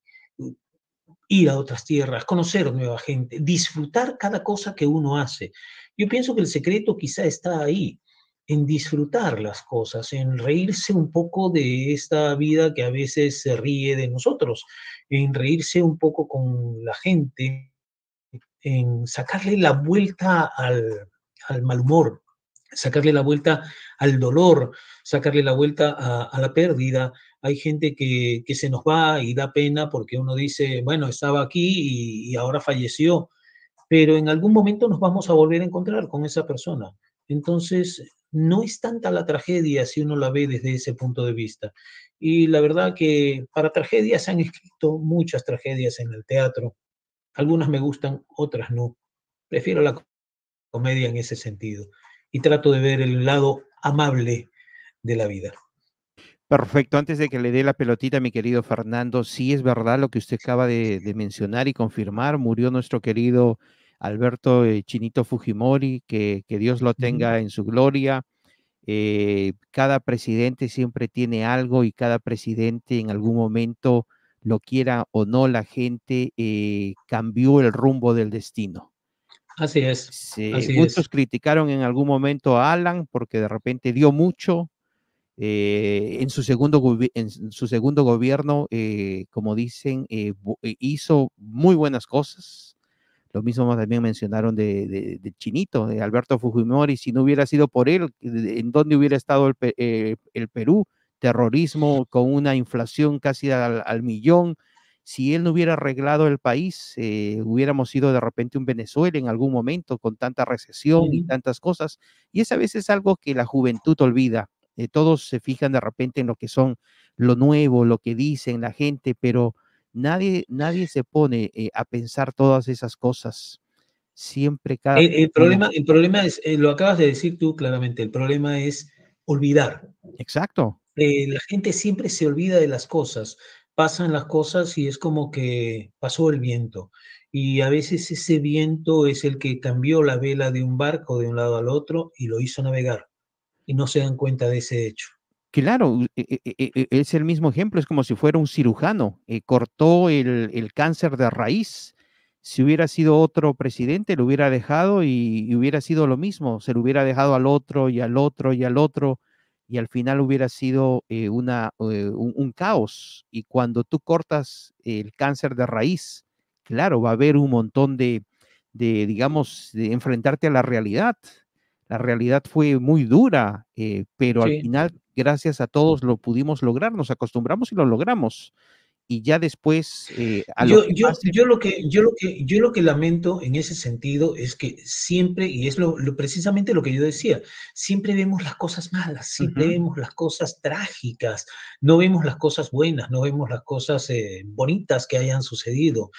ir a otras tierras, conocer nueva gente, disfrutar cada cosa que uno hace. Yo pienso que el secreto quizá está ahí, en disfrutar las cosas, en reírse un poco de esta vida que a veces se ríe de nosotros, en reírse un poco con la gente, en sacarle la vuelta al, al mal humor, sacarle la vuelta al dolor, sacarle la vuelta a, la pérdida. Hay gente que, se nos va y da pena porque uno dice, bueno, estaba aquí y, ahora falleció, pero en algún momento nos vamos a volver a encontrar con esa persona. Entonces, no es tanta la tragedia si uno la ve desde ese punto de vista. Y la verdad que para tragedias se han escrito muchas tragedias en el teatro. Algunas me gustan, otras no. Prefiero la comedia en ese sentido y trato de ver el lado amable de la vida. Perfecto. Antes de que le dé la pelotita, mi querido Fernando, sí es verdad lo que usted acaba de, mencionar y confirmar. Murió nuestro querido Alberto eh, Chinito Fujimori, que, Dios lo tenga en su gloria. Eh, cada presidente siempre tiene algo y cada presidente en algún momento, lo quiera o no la gente, eh, cambió el rumbo del destino. Así es. muchos criticaron en algún momento a Alan porque de repente dio mucho. Eh, en, su segundo en su segundo gobierno, como dicen, hizo muy buenas cosas. Lo mismo también mencionaron de, Chinito, de Alberto Fujimori. Si no hubiera sido por él, ¿en dónde hubiera estado el, el Perú? Terrorismo con una inflación casi al millón, si él no hubiera arreglado el país, eh, hubiéramos sido de repente un Venezuela en algún momento con tanta recesión y tantas cosas. Y esa veces es algo que la juventud olvida. Eh, todos se fijan de repente en lo que son lo nuevo, lo que dicen la gente, pero nadie, nadie se pone eh, a pensar todas esas cosas. Siempre cada... El, problema, el problema es, lo acabas de decir tú claramente, el problema es olvidar. Exacto. la gente siempre se olvida de las cosas pasan las cosas y es como que pasó el viento. Y a veces ese viento es el que cambió la vela de un barco de un lado al otro y lo hizo navegar. Y no se dan cuenta de ese hecho. Claro, e, e, e, es el mismo ejemplo, es como si fuera un cirujano, eh, cortó el, cáncer de raíz. Si hubiera sido otro presidente, lo hubiera dejado y, y, hubiera sido lo mismo, se lo hubiera dejado al otro y al otro y al otro y al final hubiera sido eh, una, eh, un, caos. Y cuando tú cortas el cáncer de raíz, claro, va a haber un montón de, digamos, de enfrentarte a la realidad. La realidad fue muy dura, pero al final, gracias a todos, lo pudimos lograr, nos acostumbramos y lo logramos. Y ya después eh, yo, yo, lo que yo lo que yo lo que lamento en ese sentido es que siempre y es lo, precisamente lo que yo decía siempre vemos las cosas malas siempre vemos las cosas trágicas no vemos las cosas buenas no vemos las cosas eh, bonitas que hayan sucedido.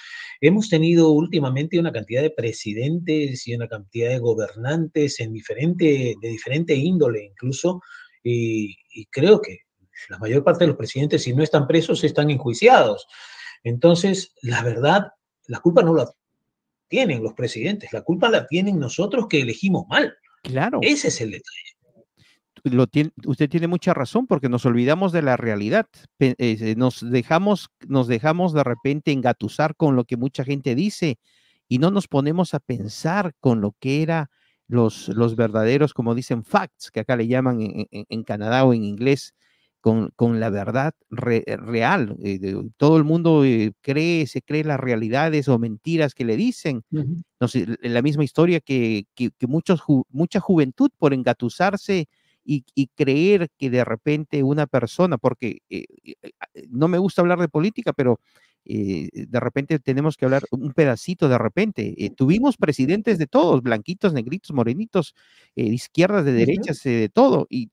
Hemos tenido últimamente una cantidad de presidentes y una cantidad de gobernantes en diferente de diferente índole incluso y creo que la mayor parte de los presidentes, si no están presos, están enjuiciados. Entonces, la verdad, la culpa no la tienen los presidentes, la culpa la tienen nosotros que elegimos mal. Claro. Ese es el detalle. Lo tiene, usted tiene mucha razón porque nos olvidamos de la realidad. Eh, nos, dejamos, nos dejamos de repente engatusar con lo que mucha gente dice y no nos ponemos a pensar con lo que era los, los verdaderos, como dicen, facts, que acá le llaman en Canadá o en inglés, con, la verdad real. Eh, todo el mundo eh, cree, se cree las realidades o mentiras que le dicen. no sé, la misma historia que, que, muchos, mucha juventud por engatusarse y, creer que de repente una persona, porque eh, eh, no me gusta hablar de política, pero de repente tenemos que hablar un pedacito de repente. tuvimos presidentes de todos, blanquitos, negritos, morenitos, de izquierdas, de derechas, de todo, y,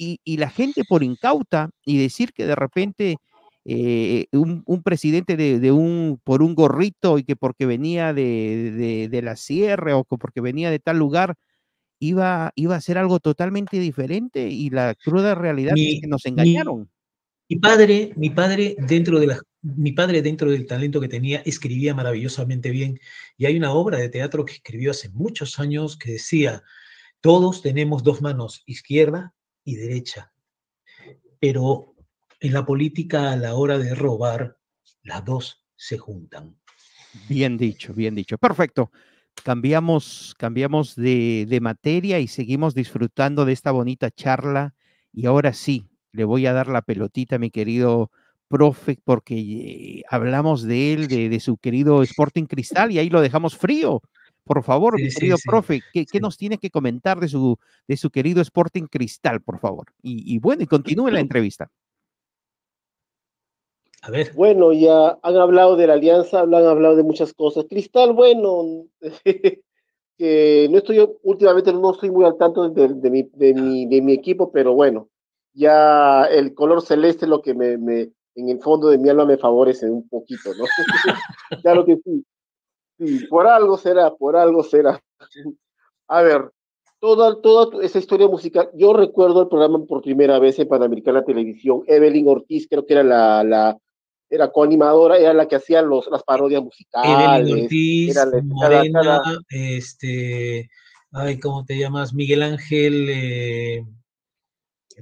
y, la gente por incauta y decir que de repente eh, un, presidente de, un, por un gorrito y que porque venía de, de, la sierra o porque venía de tal lugar, iba, iba a ser algo totalmente diferente y la cruda realidad es que nos engañaron. Mi, padre, mi padre dentro de la, mi padre dentro del talento que tenía escribía maravillosamente bien y hay una obra de teatro que escribió hace muchos años que decía, todos tenemos dos manos, izquierda y derecha. Pero en la política a la hora de robar, las dos se juntan. Bien dicho, bien dicho. Perfecto. Cambiamos, cambiamos de, de materia y seguimos disfrutando de esta bonita charla. Y ahora sí, le voy a dar la pelotita a mi querido profe, porque eh, hablamos de él, de, de, su querido Sporting Cristal, y ahí lo dejamos frío. Por favor, mi querido profe, ¿qué, nos tiene que comentar de su, de su querido Sporting Cristal, por favor? Y, bueno, y continúe la entrevista. A ver. Bueno, ya han hablado de la alianza, han hablado de muchas cosas. Cristal, bueno, que no estoy, últimamente no estoy muy al tanto de, mi, de, mi, de mi equipo, pero bueno, ya el color celeste lo que me, me, en el fondo de mi alma me favorece un poquito, ¿no? claro que sí. Sí, por algo será, por algo será. A ver, toda, toda esa historia musical, yo recuerdo el programa por primera vez en Panamericana Televisión, Evelyn Ortiz, creo que era la, la era coanimadora, era la que hacía los, las parodias musicales. Evelyn Ortiz, Morena, este, ay, ¿cómo te llamas? Miguel Ángel eh,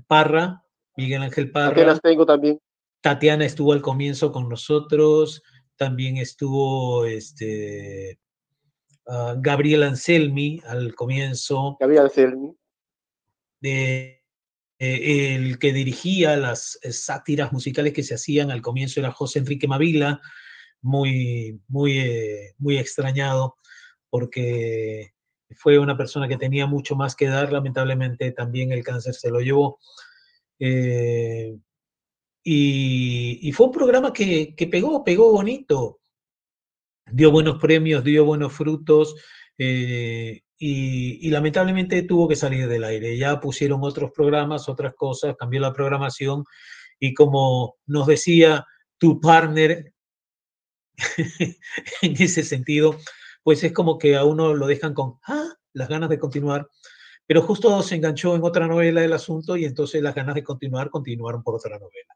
Parra, Miguel Ángel Parra. las tengo también. Tatiana estuvo al comienzo con nosotros, también estuvo este, uh, Gabriel Anselmi al comienzo. Gabriel Anselmi. De, eh, el que dirigía las eh, sátiras musicales que se hacían al comienzo era José Enrique Mavila, muy, muy, eh, muy extrañado porque fue una persona que tenía mucho más que dar, lamentablemente también el cáncer se lo llevó. Y, fue un programa que, pegó, pegó bonito, dio buenos premios, dio buenos frutos eh, y, lamentablemente tuvo que salir del aire. Ya pusieron otros programas, otras cosas, cambió la programación y como nos decía tu partner en ese sentido, pues es como que a uno lo dejan con ah, las ganas de continuar pero justo se enganchó en otra novela del asunto y entonces las ganas de continuar continuaron por otra novela.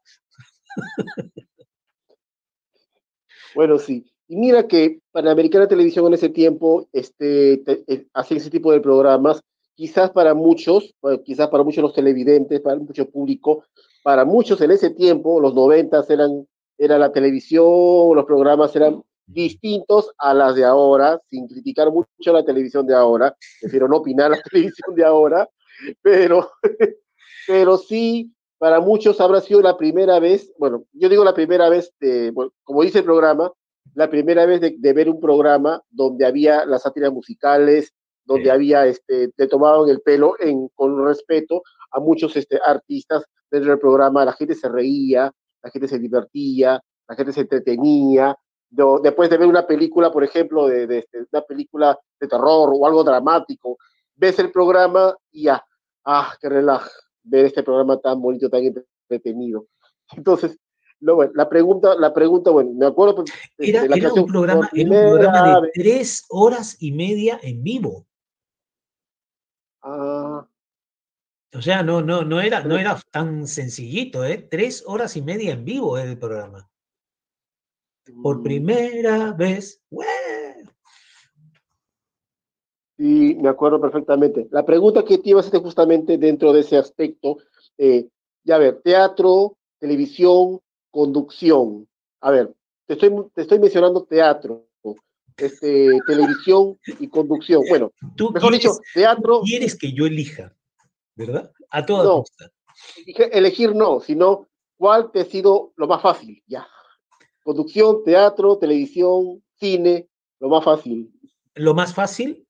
Bueno, sí. Y mira que Panamericana Televisión en ese tiempo este, eh, hacía ese tipo de programas, quizás para muchos, quizás para muchos los televidentes, para mucho público, para muchos en ese tiempo, los noventas eran, era la televisión, los programas eran distintos a las de ahora, sin criticar mucho la televisión de ahora, prefiero no opinar la televisión de ahora, pero, pero sí, para muchos habrá sido la primera vez, bueno, yo digo la primera vez, de, como dice el programa, la primera vez de, ver un programa donde había las sátiras musicales, donde había, este, te tomaban el pelo en, con respeto a muchos este, artistas dentro del programa, la gente se reía, la gente se divertía, la gente se entretenía, después de ver una película, por ejemplo, de, de, este, una película de terror o algo dramático, ves el programa y ya, ah, qué relaj, ver este programa tan bonito, tan entretenido. Entonces, bueno, la pregunta, la pregunta, bueno, me acuerdo. Pues, era, era, un programa, era, un programa, de tres horas y media en vivo. Ah. O sea, no, no, no era, no era tan sencillito, ¿eh? Tres horas y media en vivo el programa por mm. primera vez. Sí, me acuerdo perfectamente. La pregunta que te iba a hacer justamente dentro de ese aspecto, eh, ya ver, teatro, televisión, conducción. A ver, te estoy, te estoy mencionando teatro, este, televisión y conducción. Bueno, ¿Tú mejor dicho, teatro. Quieres que yo elija, ¿verdad? A toda no, Elegir no, sino cuál te ha sido lo más fácil, ya. Conducción, teatro, televisión, cine, lo más fácil. Lo más fácil,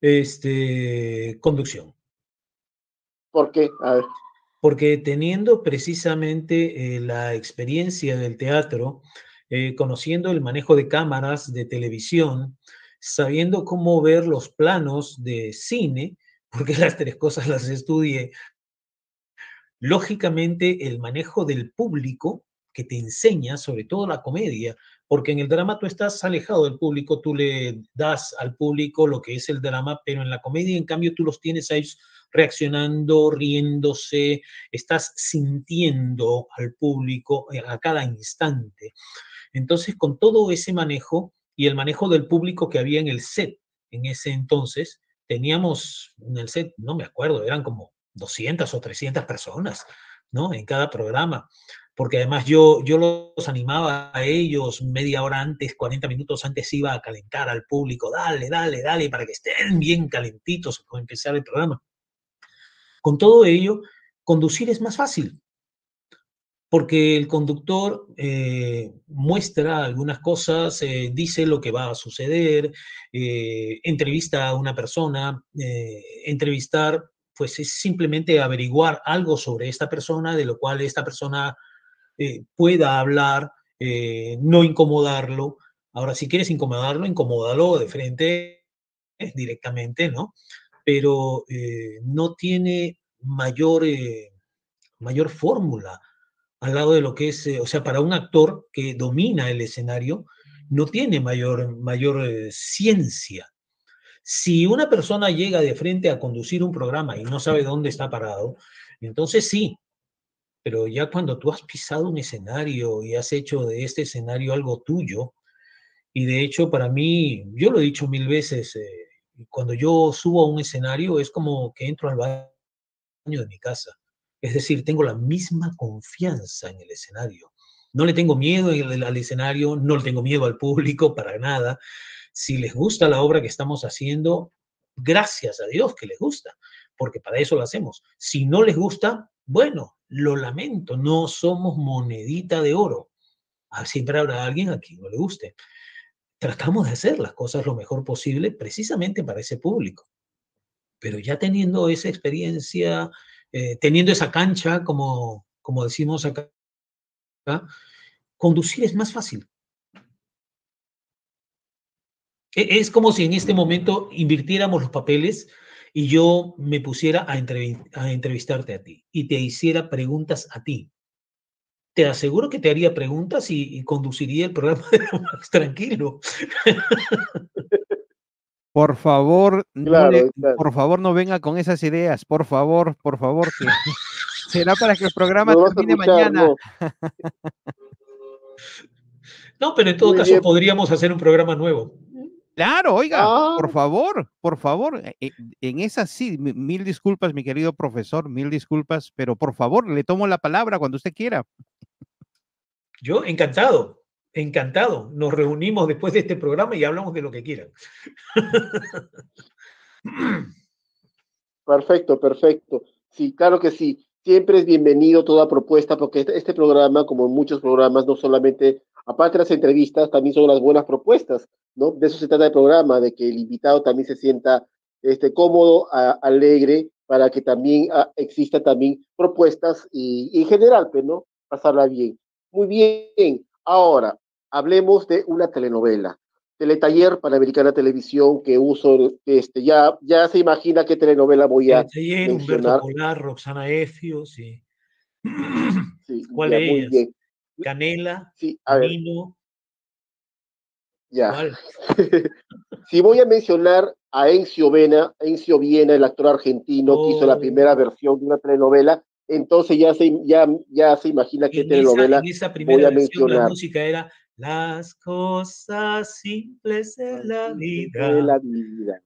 este, conducción. ¿Por qué? A ver. Porque teniendo precisamente eh, la experiencia del teatro, eh, conociendo el manejo de cámaras de televisión, sabiendo cómo ver los planos de cine, porque las tres cosas las estudié, lógicamente el manejo del público que te enseña, sobre todo la comedia, porque en el drama tú estás alejado del público, tú le das al público lo que es el drama, pero en la comedia, en cambio, tú los tienes a ellos reaccionando, riéndose, estás sintiendo al público eh, a cada instante. Entonces, con todo ese manejo y el manejo del público que había en el set en ese entonces, teníamos en el set, no me acuerdo, eran como 200 o 300 personas, ¿no? En cada programa porque además yo, yo los animaba a ellos media hora antes, 40 minutos antes iba a calentar al público, dale, dale, dale, para que estén bien calentitos para empezar el programa. Con todo ello, conducir es más fácil, porque el conductor eh, muestra algunas cosas, eh, dice lo que va a suceder, eh, entrevista a una persona, entrevistar pues es simplemente averiguar algo sobre esta persona, de lo cual esta persona eh, pueda hablar, eh, no incomodarlo. Ahora, si quieres incomodarlo, incomódalo de frente eh, directamente, ¿no? Pero no tiene mayor, mayor fórmula al lado de lo que es, o sea, para un actor que domina el escenario, no tiene mayor, mayor ciencia. Si una persona llega de frente a conducir un programa y no sabe dónde está parado, entonces sí, pero ya cuando tú has pisado un escenario y has hecho de este escenario algo tuyo, y de hecho para mí, yo lo he dicho mil veces, eh, cuando yo subo a un escenario es como que entro al baño de mi casa. Es decir, tengo la misma confianza en el escenario. No le tengo miedo al escenario, no le tengo miedo al público para nada. Si les gusta la obra que estamos haciendo, gracias a Dios que les gusta, porque para eso lo hacemos. Si no les gusta, bueno, lo lamento, no somos monedita de oro. Ah, siempre habrá alguien a quien no le guste. Tratamos de hacer las cosas lo mejor posible precisamente para ese público. Pero ya teniendo esa experiencia, eh, teniendo esa cancha, como, como decimos acá, conducir es más fácil. E, es como si en este momento invirtiéramos los papeles y yo me pusiera a, entrevistarte a ti y te hiciera preguntas a ti, te aseguro que te haría preguntas y, conduciría el programa más tranquilo. Por favor, no por favor, no venga con esas ideas, por favor, por favor, que será para que el programa termine mañana. No. pero en todo caso podríamos hacer un programa nuevo. Claro, oiga, por ah. favor, por favor, e, e, en esa sí, mil disculpas, mi querido profesor, mil disculpas, pero por favor, le tomo la palabra cuando usted quiera. Yo encantado, encantado. Nos reunimos después de este programa y hablamos de lo que quieran. Perfecto, perfecto. Sí, claro que sí. Siempre es bienvenido toda propuesta, porque este, este programa, como muchos programas, no solamente aparte de las entrevistas, también son las buenas propuestas, ¿no? De eso se trata el programa, de que el invitado también se sienta este, cómodo, alegre, para que también ah, exista también propuestas y, en general, pues, ¿no? Pasarla bien. Muy bien, ahora hablemos de una telenovela. Teletaller Panamericana Televisión que uso, este, ya, ya se imagina qué telenovela voy a Teletaller, Humberto Polar, Roxana Efio, sí. sí ¿Cuál es? Muy bien. Canela, sí, a Ya. si voy a mencionar a Encio Vena, Encio Viena, el actor argentino que hizo la primera oh. versión de una telenovela, entonces ya se, ya, ya se imagina qué telenovela en esa primera voy a versión, mencionar. La música era Las cosas simples de la vida. De la vida.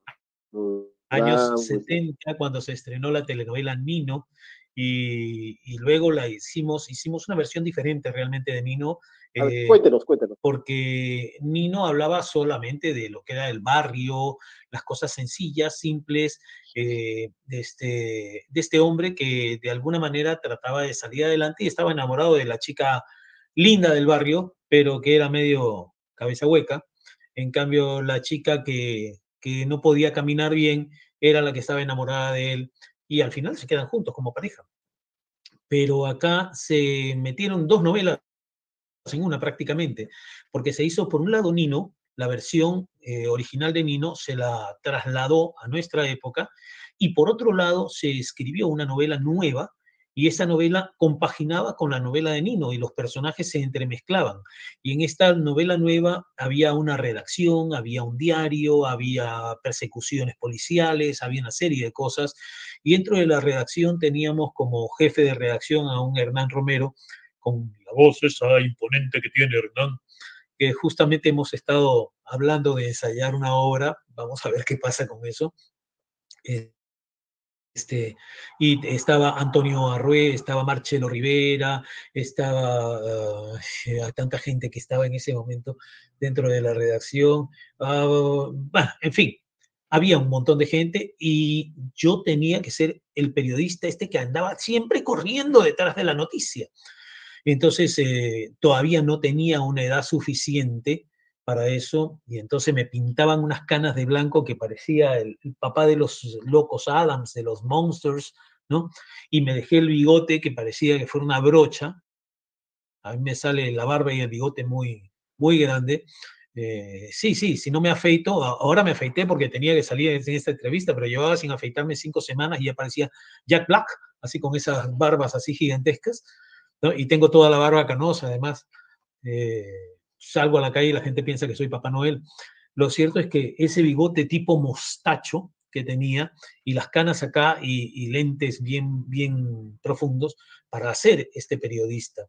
Años 70, cuando se estrenó la telenovela Nino, y, luego la hicimos, hicimos una versión diferente realmente de Nino. Eh, cuéntenos, cuéntenos. Porque Nino hablaba solamente de lo que era el barrio, las cosas sencillas, simples, eh, de, este, de este hombre que de alguna manera trataba de salir adelante y estaba enamorado de la chica linda del barrio, pero que era medio cabeza hueca. En cambio, la chica que, que no podía caminar bien era la que estaba enamorada de él y al final se quedan juntos como pareja. Pero acá se metieron dos novelas en una prácticamente, porque se hizo por un lado Nino, la versión eh, original de Nino se la trasladó a nuestra época y por otro lado se escribió una novela nueva y esa novela compaginaba con la novela de Nino y los personajes se entremezclaban. Y en esta novela nueva había una redacción, había un diario, había persecuciones policiales, había una serie de cosas. Y dentro de la redacción teníamos como jefe de redacción a un Hernán Romero, con la voz esa imponente que tiene Hernán, que justamente hemos estado hablando de ensayar una obra, vamos a ver qué pasa con eso. Eh, este, y estaba Antonio Arrué, estaba Marcelo Rivera, estaba uh, tanta gente que estaba en ese momento dentro de la redacción. Uh, en fin, había un montón de gente y yo tenía que ser el periodista este que andaba siempre corriendo detrás de la noticia. Entonces, eh, todavía no tenía una edad suficiente para eso, y entonces me pintaban unas canas de blanco que parecía el, papá de los locos Adams, de los Monsters, ¿no? Y me dejé el bigote que parecía que fuera una brocha. A mí me sale la barba y el bigote muy, muy grande. Eh, sí, sí, si no me afeito, ahora me afeité porque tenía que salir en esta entrevista, pero llevaba sin afeitarme cinco semanas y ya parecía Jack Black, así con esas barbas así gigantescas, ¿no? y tengo toda la barba canosa además. Eh, salgo a la calle y la gente piensa que soy Papá Noel. Lo cierto es que ese bigote tipo mostacho que tenía y las canas acá y, lentes bien, bien profundos para hacer este periodista.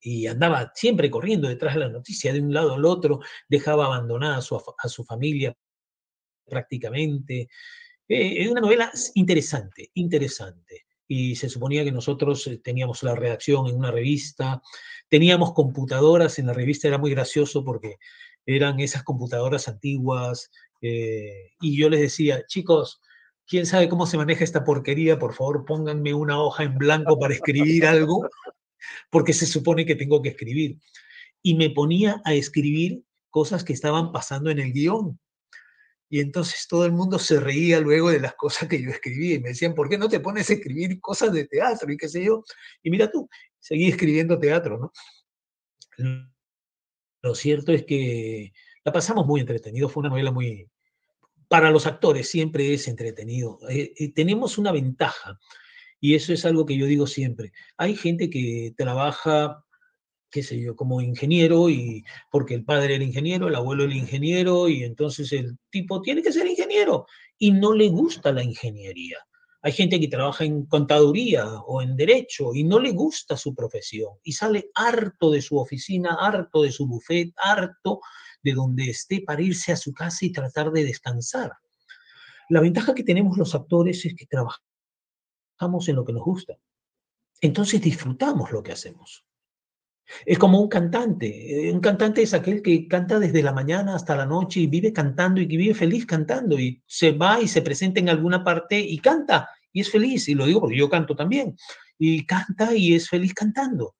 Y andaba siempre corriendo detrás de la noticia, de un lado al otro, dejaba abandonada a su, a su familia prácticamente. Eh, es una novela interesante, interesante. Y se suponía que nosotros eh, teníamos la redacción en una revista, Teníamos computadoras en la revista, era muy gracioso porque eran esas computadoras antiguas. Eh, y yo les decía, chicos, ¿quién sabe cómo se maneja esta porquería? Por favor, pónganme una hoja en blanco para escribir algo, porque se supone que tengo que escribir. Y me ponía a escribir cosas que estaban pasando en el guion. Y entonces todo el mundo se reía luego de las cosas que yo escribía y me decían, ¿por qué no te pones a escribir cosas de teatro y qué sé yo? Y mira tú, seguí escribiendo teatro, ¿no? Lo cierto es que la pasamos muy entretenido, fue una novela muy... Para los actores siempre es entretenido. Eh, tenemos una ventaja y eso es algo que yo digo siempre. Hay gente que trabaja qué sé yo, como ingeniero, y porque el padre era ingeniero, el abuelo era ingeniero, y entonces el tipo tiene que ser ingeniero, y no le gusta la ingeniería. Hay gente que trabaja en contaduría o en derecho y no le gusta su profesión y sale harto de su oficina, harto de su buffet, harto de donde esté para irse a su casa y tratar de descansar. La ventaja que tenemos los actores es que trabajamos en lo que nos gusta. Entonces disfrutamos lo que hacemos. Es como un cantante. Un cantante es aquel que canta desde la mañana hasta la noche y vive cantando y que vive feliz cantando y se va y se presenta en alguna parte y canta y es feliz. Y lo digo porque yo canto también. Y canta y es feliz cantando.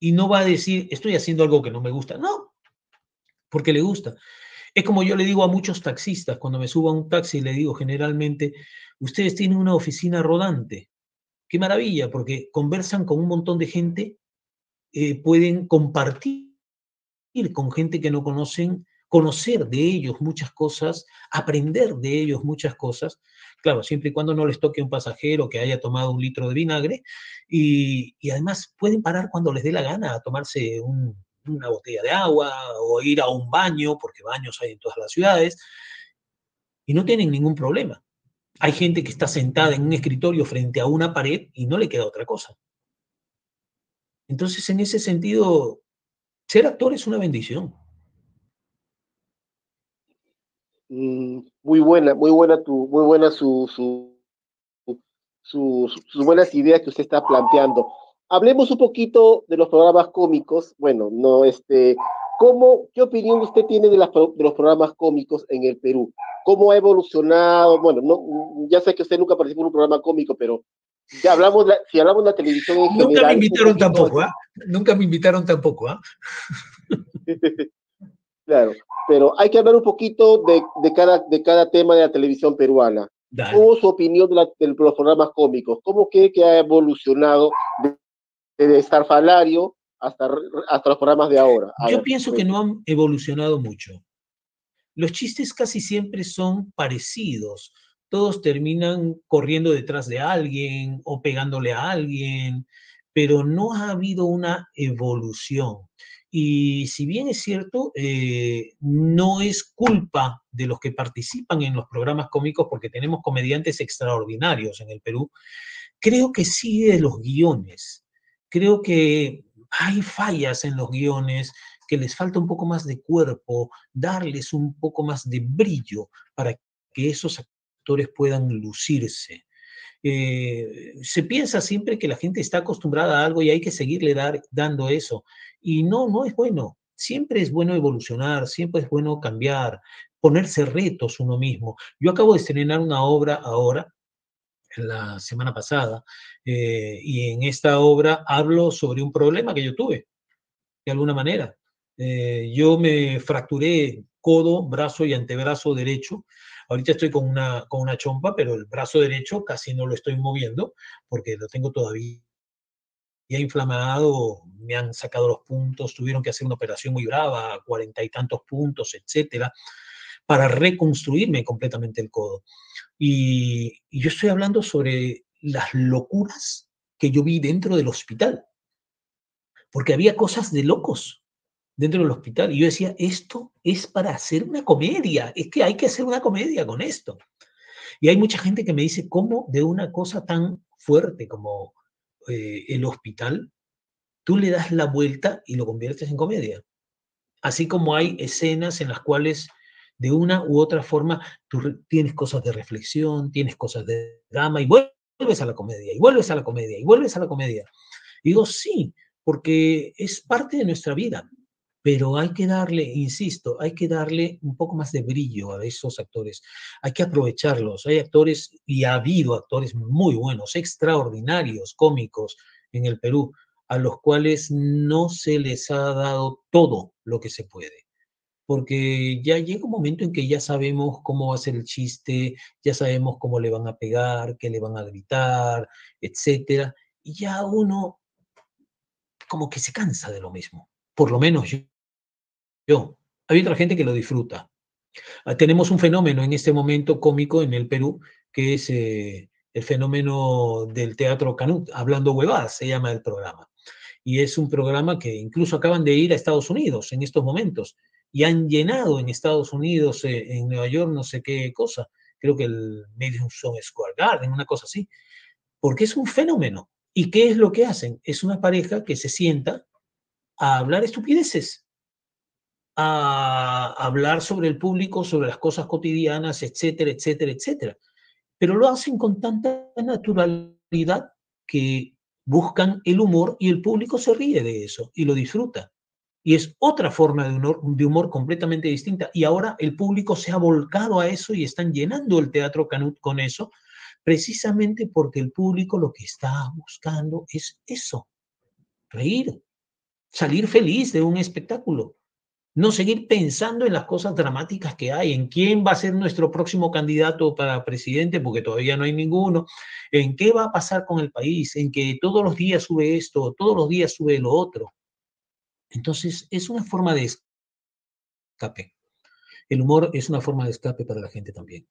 Y no va a decir, estoy haciendo algo que no me gusta. No, porque le gusta. Es como yo le digo a muchos taxistas, cuando me subo a un taxi, le digo generalmente, ustedes tienen una oficina rodante. Qué maravilla, porque conversan con un montón de gente eh, pueden compartir con gente que no conocen, conocer de ellos muchas cosas, aprender de ellos muchas cosas, claro, siempre y cuando no les toque un pasajero que haya tomado un litro de vinagre, y, además pueden parar cuando les dé la gana a tomarse una botella de agua o ir a un baño, porque baños hay en todas las ciudades, y no tienen ningún problema. Hay gente que está sentada en un escritorio frente a una pared y no le queda otra cosa. Entonces, en ese sentido, ser actor es una bendición. Mm, muy buena, muy buena tu, muy buena su, su, sus buenas ideas que usted está planteando. Hablemos un poquito de los programas cómicos. Bueno, no, este, ¿cómo, qué opinión usted tiene de, las, los programas cómicos en el Perú? ¿Cómo ha evolucionado? Bueno, no, ya sé que usted nunca participó en un programa cómico, pero si hablamos, si hablamos de la televisión en Nunca me invitaron tampoco, ¿ah? Nunca me invitaron tampoco, ¿ah? claro, pero hay que hablar un poquito de, de, cada, de cada tema de la televisión peruana. ¿Cómo su opinión de, los programas cómicos? ¿Cómo cree que ha evolucionado desde estar falario hasta, hasta los programas de ahora? Yo pienso que no han evolucionado mucho. Los chistes casi siempre son parecidos. Todos terminan corriendo detrás de alguien o pegándole a alguien, pero no ha habido una evolución. Y si bien es cierto, eh, no es culpa de los que participan en los programas cómicos, porque tenemos comediantes extraordinarios en el Perú, creo que sí de los guiones. Creo que hay fallas en los guiones, que les falta un poco más de cuerpo, darles un poco más de brillo para que esos puedan lucirse. Eh, se piensa siempre que la gente está acostumbrada a algo y hay que seguirle dar, dando eso. Y no, no es bueno. Siempre es bueno evolucionar, siempre es bueno cambiar, ponerse retos uno mismo. Yo acabo de estrenar una obra ahora, la semana pasada, eh, y en esta obra hablo sobre un problema que yo tuve, de alguna manera. Eh, yo me fracturé codo, brazo y antebrazo derecho Ahorita estoy con una, con una chompa, pero el brazo derecho casi no lo estoy moviendo porque lo tengo todavía inflamado, me han sacado los puntos, tuvieron que hacer una operación muy brava, cuarenta y tantos puntos, etcétera, para reconstruirme completamente el codo. Y, y yo estoy hablando sobre las locuras que yo vi dentro del hospital, porque había cosas de locos dentro del hospital. Y yo decía, esto es para hacer una comedia, es que hay que hacer una comedia con esto. Y hay mucha gente que me dice, ¿cómo de una cosa tan fuerte como eh, el hospital, tú le das la vuelta y lo conviertes en comedia? Así como hay escenas en las cuales de una u otra forma tú tienes cosas de reflexión, tienes cosas de drama y vuelves a la comedia, y vuelves a la comedia, y vuelves a la comedia. Y digo, sí, porque es parte de nuestra vida pero hay que darle, insisto, hay que darle un poco más de brillo a esos actores. Hay que aprovecharlos. Hay actores, y ha habido actores muy buenos, extraordinarios, cómicos en el Perú, a los cuales no se les ha dado todo lo que se puede. Porque ya llega un momento en que ya sabemos cómo va a ser el chiste, ya sabemos cómo le van a pegar, qué le van a gritar, etcétera, y ya uno como que se cansa de lo mismo. Por lo menos yo, yo. Hay otra gente que lo disfruta. Ah, tenemos un fenómeno en este momento cómico en el Perú, que es eh, el fenómeno del teatro Canut, hablando huevadas, se llama el programa. Y es un programa que incluso acaban de ir a Estados Unidos en estos momentos y han llenado en Estados Unidos, eh, en Nueva York, no sé qué cosa, creo que el Madison Square Garden, una cosa así, porque es un fenómeno. ¿Y qué es lo que hacen? Es una pareja que se sienta a hablar estupideces a hablar sobre el público, sobre las cosas cotidianas, etcétera, etcétera, etcétera. Pero lo hacen con tanta naturalidad que buscan el humor y el público se ríe de eso y lo disfruta. Y es otra forma de humor, de humor completamente distinta. Y ahora el público se ha volcado a eso y están llenando el Teatro Canut con eso, precisamente porque el público lo que está buscando es eso, reír, salir feliz de un espectáculo no seguir pensando en las cosas dramáticas que hay, en quién va a ser nuestro próximo candidato para presidente, porque todavía no hay ninguno, en qué va a pasar con el país, en que todos los días sube esto, todos los días sube lo otro. Entonces, es una forma de escape. El humor es una forma de escape para la gente también.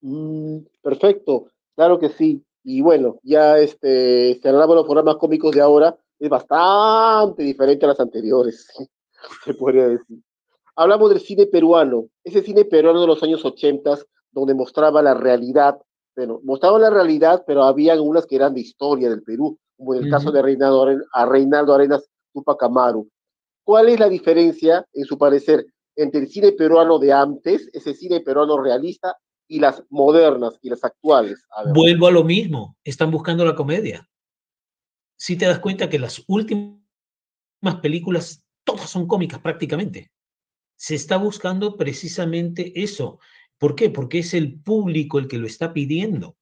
Mm, perfecto, claro que sí. Y bueno, ya este, cerramos los programas cómicos de ahora. Es bastante diferente a las anteriores. se podría decir. Hablamos del cine peruano, ese cine peruano de los años 80, donde mostraba la realidad, bueno, mostraba la realidad, pero había algunas que eran de historia del Perú, como en el caso de Reinaldo, a Reinaldo Arenas Tupac Amaru. ¿Cuál es la diferencia, en su parecer, entre el cine peruano de antes, ese cine peruano realista, y las modernas y las actuales? Vuelvo a lo mismo, están buscando la comedia. Si te das cuenta que las últimas películas todas son cómicas prácticamente. Se está buscando precisamente eso. ¿Por qué? Porque es el público el que lo está pidiendo.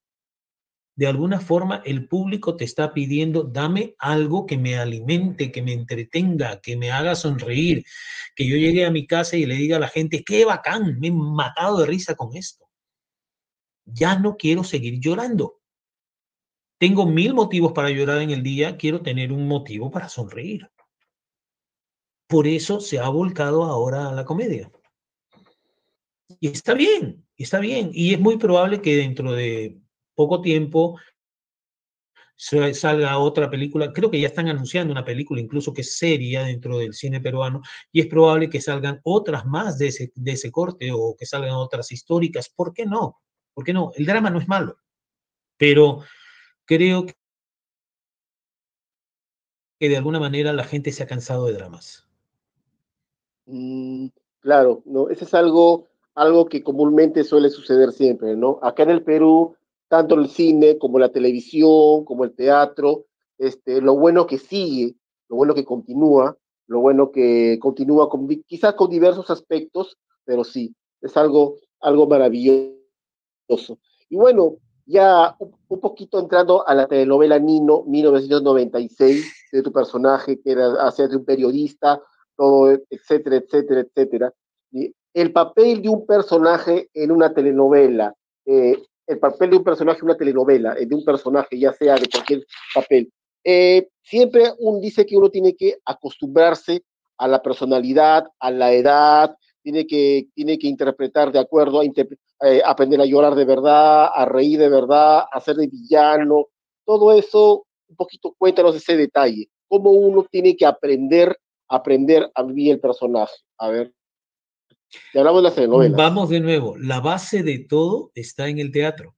De alguna forma, el público te está pidiendo, dame algo que me alimente, que me entretenga, que me haga sonreír, que yo llegue a mi casa y le diga a la gente, qué bacán, me he matado de risa con esto. Ya no quiero seguir llorando. Tengo mil motivos para llorar en el día, quiero tener un motivo para sonreír. Por eso se ha volcado ahora a la comedia. Y está bien, está bien. Y es muy probable que dentro de poco tiempo salga otra película. Creo que ya están anunciando una película incluso que es dentro del cine peruano y es probable que salgan otras más de ese, de ese corte o que salgan otras históricas. ¿Por qué no? ¿Por qué no? El drama no es malo, pero creo que de alguna manera la gente se ha cansado de dramas. Mm, claro, no, eso es algo, algo que comúnmente suele suceder siempre, ¿no? Acá en el Perú tanto el cine como la televisión, como el teatro, este, lo bueno que sigue, lo bueno que continúa, lo bueno que continúa con, quizás con diversos aspectos, pero sí, es algo, algo maravilloso. Y bueno, ya un, poquito entrando a la telenovela Nino, 1996, de tu personaje que era hacer de un periodista, todo, etcétera, etcétera, etcétera. Y el papel de un personaje en una telenovela, eh, el papel de un personaje en una telenovela, eh, de un personaje, ya sea de cualquier papel. Eh, siempre uno dice que uno tiene que acostumbrarse a la personalidad, a la edad, tiene que, tiene que interpretar de acuerdo, a eh, aprender a llorar de verdad, a reír de verdad, a ser de villano, todo eso, un poquito cuéntanos ese detalle, cómo uno tiene que aprender, aprender a vivir el personaje. A ver hablamos de las telenovelas. Vamos de nuevo, la base de todo está en el teatro.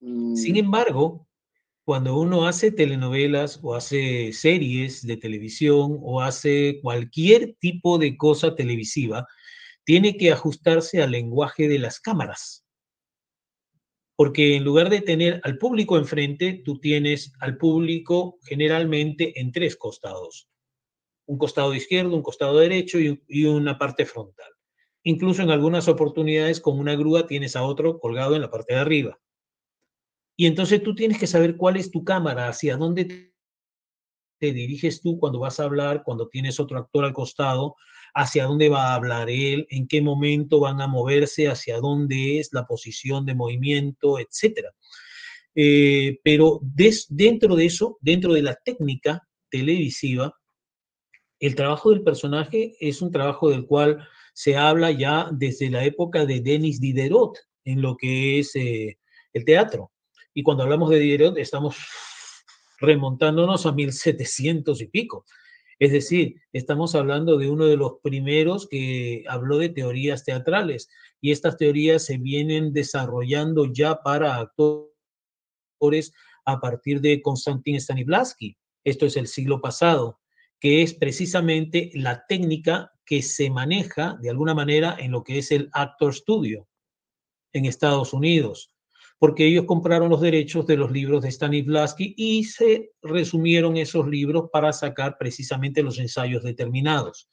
Sin mm. embargo, cuando uno hace telenovelas o hace series de televisión o hace cualquier tipo de cosa televisiva, tiene que ajustarse al lenguaje de las cámaras. Porque en lugar de tener al público enfrente, tú tienes al público generalmente en tres costados un costado izquierdo, un costado derecho y, una parte frontal. Incluso en algunas oportunidades con una grúa tienes a otro colgado en la parte de arriba. Y entonces tú tienes que saber cuál es tu cámara, hacia dónde te diriges tú cuando vas a hablar, cuando tienes otro actor al costado, hacia dónde va a hablar él, en qué momento van a moverse, hacia dónde es la posición de movimiento, etc. Eh, pero dentro de eso, dentro de la técnica televisiva, el trabajo del personaje es un trabajo del cual se habla ya desde la época de Denis Diderot en lo que es eh, el teatro. Y cuando hablamos de Diderot estamos remontándonos a 1700 y pico. Es decir, estamos hablando de uno de los primeros que habló de teorías teatrales y estas teorías se vienen desarrollando ya para actores a partir de Konstantin Stanislavski. Esto es el siglo pasado que es precisamente la técnica que se maneja de alguna manera en lo que es el Actor Studio en Estados Unidos, porque ellos compraron los derechos de los libros de Stanislavski y se resumieron esos libros para sacar precisamente los ensayos determinados.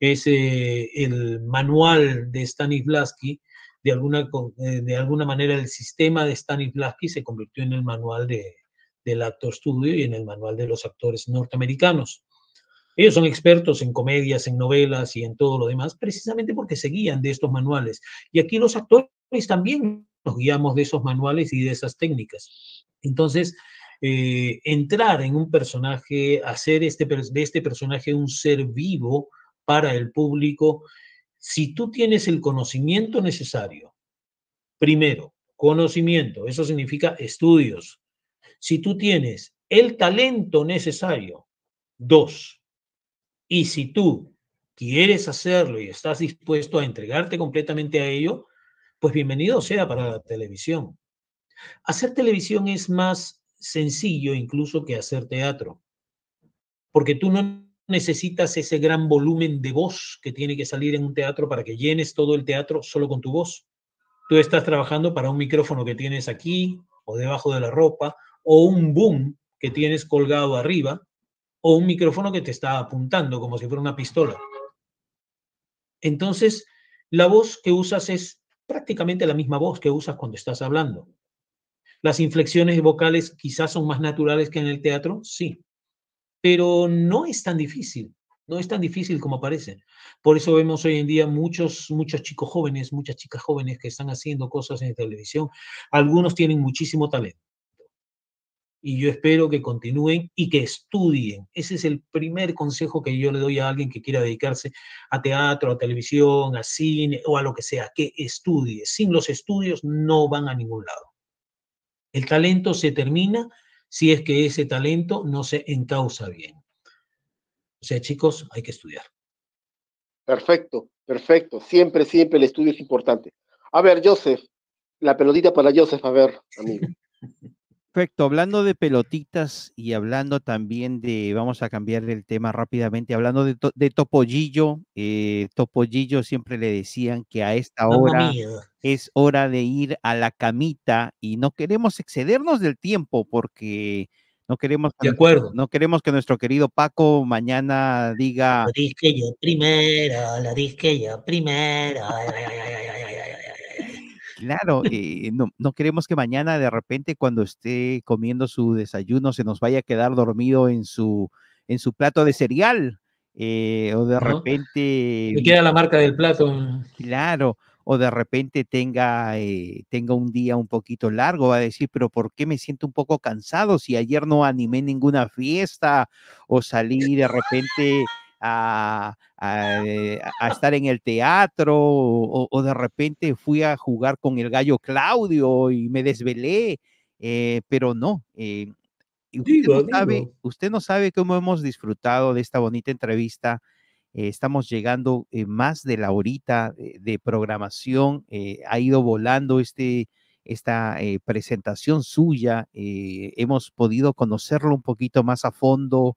Es el manual de Stanislavski, de alguna, eh, de alguna manera el sistema de Stanislavski se convirtió en el manual de, del Actor Studio y en el manual de los actores norteamericanos. Ellos son expertos en comedias, en novelas y en todo lo demás, precisamente porque se guían de estos manuales. Y aquí los actores también nos guiamos de esos manuales y de esas técnicas. Entonces, eh, entrar en un personaje, hacer este, de este personaje un ser vivo para el público, si tú tienes el conocimiento necesario, primero, conocimiento, eso significa estudios. Si tú tienes el talento necesario, dos, y si tú quieres hacerlo y estás dispuesto a entregarte completamente a ello, pues bienvenido sea para la televisión. Hacer televisión es más sencillo incluso que hacer teatro, porque tú no necesitas ese gran volumen de voz que tiene que salir en un teatro para que llenes todo el teatro solo con tu voz. Tú estás trabajando para un micrófono que tienes aquí o debajo de la ropa o un boom que tienes colgado arriba o un micrófono que te está apuntando como si fuera una pistola. Entonces, la voz que usas es prácticamente la misma voz que usas cuando estás hablando. Las inflexiones vocales quizás son más naturales que en el teatro, sí, pero no es tan difícil. No es tan difícil como parece. Por eso vemos hoy en día muchos, muchos chicos jóvenes, muchas chicas jóvenes que están haciendo cosas en televisión. Algunos tienen muchísimo talento. Y yo espero que continúen y que estudien. Ese es el primer consejo que yo le doy a alguien que quiera dedicarse a teatro, a televisión, a cine o a lo que sea, que estudie. Sin los estudios no van a ningún lado. El talento se termina si es que ese talento no se encausa bien. O sea, chicos, hay que estudiar. Perfecto, perfecto. Siempre, siempre el estudio es importante. A ver, Joseph, la pelotita para Joseph, a ver, amigo. Perfecto, hablando de pelotitas y hablando también de, vamos a cambiar el tema rápidamente, hablando de, de Topollillo, eh, Topollillo siempre le decían que a esta hora es hora de ir a la camita y no queremos excedernos del tiempo porque no queremos, de acuerdo. no queremos que nuestro querido Paco mañana diga... La disque yo primero, la disque yo primero. Claro, eh, no, queremos que mañana de repente cuando esté comiendo su desayuno se nos vaya a quedar dormido en su, en su plato de cereal. Eh, o de repente... Me queda la marca del plato. Claro, o de repente tenga, eh, tenga un día un poquito largo, va a decir, pero ¿por qué me siento un poco cansado si ayer no animé ninguna fiesta o salí de repente a, eh, a, estar en el teatro o, de repente fui a jugar con el gallo Claudio y me desvelé, eh, pero no. Eh, usted, no sabe, usted no sabe cómo hemos disfrutado de esta bonita entrevista. estamos llegando más de la horita de, programación. ha ido volando este, esta presentación suya. hemos podido conocerlo un poquito más a fondo.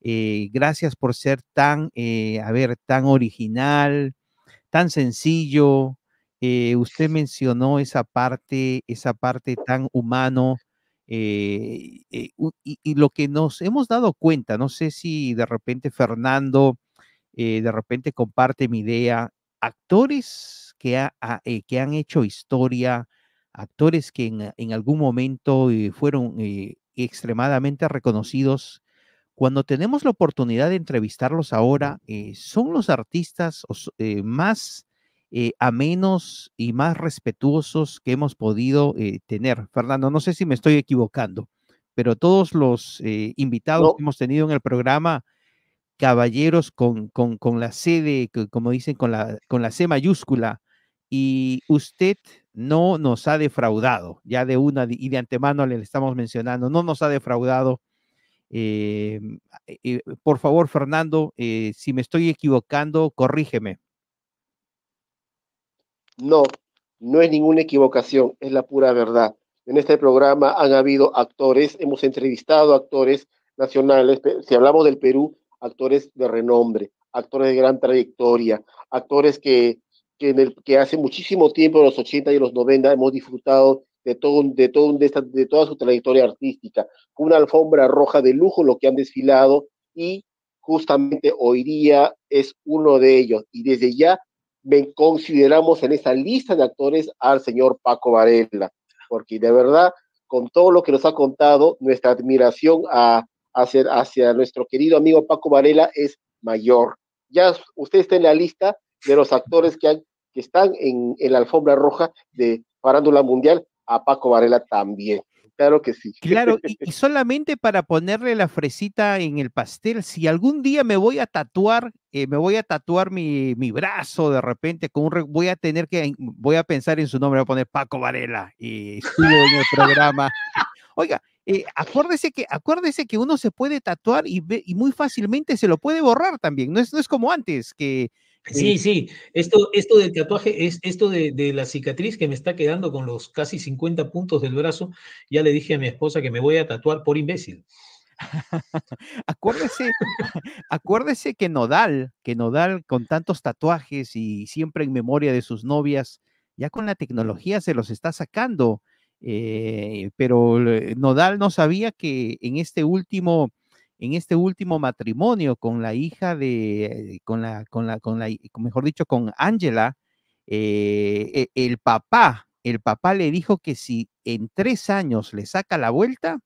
Eh, gracias por ser tan, eh, tan original, tan sencillo. Eh, usted mencionó esa parte, esa parte tan humano. Y, y, lo que nos hemos dado cuenta, no sé si de repente Fernando de repente comparte mi idea, actores que, han hecho historia, actores que en algún momento fueron extremadamente reconocidos, cuando tenemos la oportunidad de entrevistarlos ahora, eh, son los artistas eh, más eh, amenos y más respetuosos que hemos podido tener. Fernando, no sé si me estoy equivocando, pero todos los invitados que hemos tenido en el programa, caballeros con, con, la C de, como dicen, con la, con la C mayúscula, y usted no nos ha defraudado, ya de una y de antemano le estamos mencionando, no nos ha defraudado eh, eh, por favor, Fernando, eh, si me estoy equivocando, corrígeme. No, no es ninguna equivocación, es la pura verdad. En este programa han habido actores, hemos entrevistado actores nacionales, si hablamos del Perú, actores de renombre, actores de gran trayectoria, actores que, que, que hace muchísimo tiempo, en los 80 y los 90, hemos disfrutado de, todo, de, todo, de, de toda su trayectoria artística, una alfombra roja de lujo lo que han desfilado y justamente hoy día es uno de ellos. Y desde ya consideramos en esa lista de actores al señor Paco Varela, porque de verdad, con todo lo que nos ha contado, nuestra admiración a, hacia, hacia nuestro querido amigo Paco Varela es mayor. Ya usted está en la lista de los actores que, que están en, en la alfombra roja de Farándula Mundial a Paco Varela también. Claro que sí. Claro, y, solamente para ponerle la fresita en el pastel, si algún día me voy a tatuar, eh, me voy a tatuar mi, mi, brazo de repente, con un, voy a tener que, voy a pensar en su nombre, voy a poner Paco Varela y estuvo en el programa. Oiga, eh, acuérdese, que, acuérdese que uno se puede tatuar y, y muy fácilmente se lo puede borrar también, no es, no es como antes, que Sí, sí, esto, esto del tatuaje es esto de, la cicatriz que me está quedando con los casi 50 puntos del brazo. Ya le dije a mi esposa que me voy a tatuar por imbécil. acuérdese, acuérdese que Nodal, que Nodal con tantos tatuajes y siempre en memoria de sus novias, ya con la tecnología se los está sacando. Eh, pero Nodal no sabía que en este último en este último matrimonio con la hija de, con la, con la, con la, mejor dicho, con Angela, eh, e, el papá, el papá le dijo que si en tres años le saca la vuelta,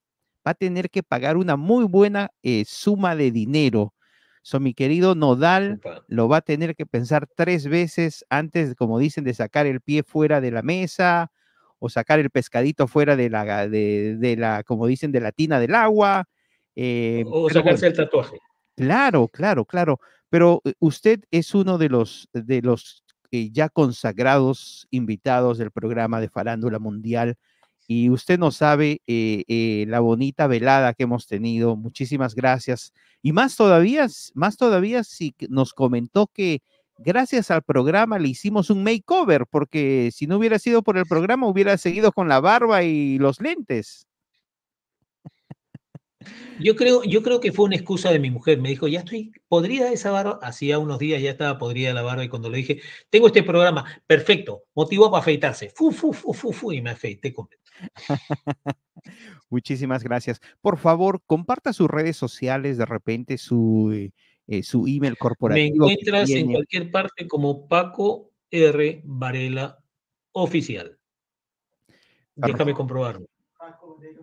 va a tener que pagar una muy buena eh, suma de dinero. So, mi querido Nodal lo va a tener que pensar tres veces antes, como dicen, de sacar el pie fuera de la mesa o sacar el pescadito fuera de la, de, la como dicen, de la tina del agua. Eh, o sacarse el tatuaje. Claro, claro, claro. Pero eh, usted es uno de los, de los eh, ya consagrados invitados del programa de Farándula Mundial y usted no sabe eh, la bonita velada que hemos tenido. Muchísimas gracias. Y más todavía, más todavía si nos comentó que gracias al programa le hicimos un makeover, porque si no hubiera sido por el programa hubiera seguido con la barba y los lentes. Yo creo, yo creo que fue una excusa de mi mujer. Me dijo, ya estoy podrida de esa barba. Hacía unos días ya estaba podrida la barba y cuando le dije, tengo este programa, perfecto, motivo para afeitarse. Fu, fu, fu, fu, fu, y me afeité completo. Muchísimas gracias. Por favor, comparta sus redes sociales, de repente su, eh, su email corporativo. Me encuentras en cualquier parte como Paco R. Varela Oficial. Déjame comprobarlo. Paco Varela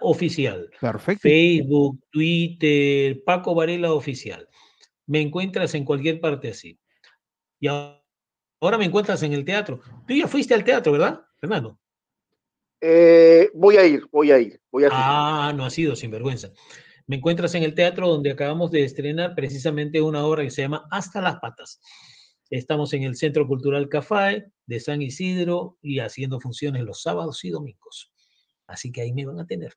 Oficial. Perfecto. Facebook, Twitter, Paco Varela Oficial. Me encuentras en cualquier parte así. Y ahora me encuentras en el teatro. Tú ya fuiste al teatro, ¿verdad, Fernando? Eh, voy a ir, voy a ir. Voy a ah, no ha sido sinvergüenza. Me encuentras en el teatro donde acabamos de estrenar precisamente una obra que se llama Hasta las patas. Estamos en el Centro Cultural Café de San Isidro y haciendo funciones los sábados y domingos. Así que ahí me van a tener.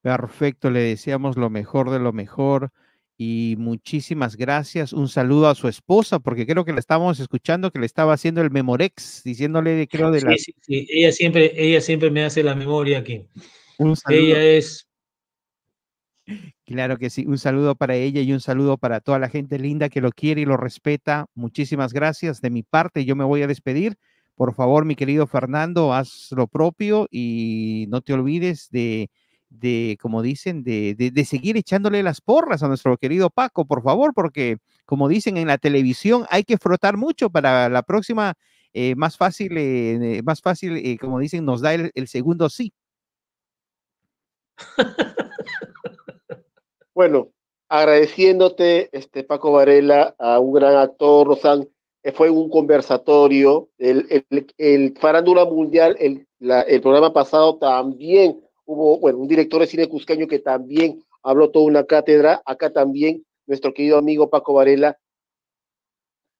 Perfecto, le deseamos lo mejor de lo mejor y muchísimas gracias. Un saludo a su esposa, porque creo que la estábamos escuchando que le estaba haciendo el Memorex, diciéndole de creo de la. Sí, sí, ella siempre, ella siempre me hace la memoria aquí. Un saludo. Ella es. Claro que sí, un saludo para ella y un saludo para toda la gente linda que lo quiere y lo respeta. Muchísimas gracias. De mi parte, yo me voy a despedir. Por favor, mi querido Fernando, haz lo propio y no te olvides de, de como dicen, de, de, seguir echándole las porras a nuestro querido Paco, por favor, porque como dicen en la televisión, hay que frotar mucho para la próxima, eh, más fácil, eh, más fácil, eh, como dicen, nos da el, el segundo sí. bueno, agradeciéndote, este Paco Varela, a un gran actor, Rosan, fue un conversatorio. El, Farándula Mundial, el, el programa pasado también hubo, bueno, un director de cine cusqueño que también habló toda una cátedra. Acá también nuestro querido amigo Paco Varela.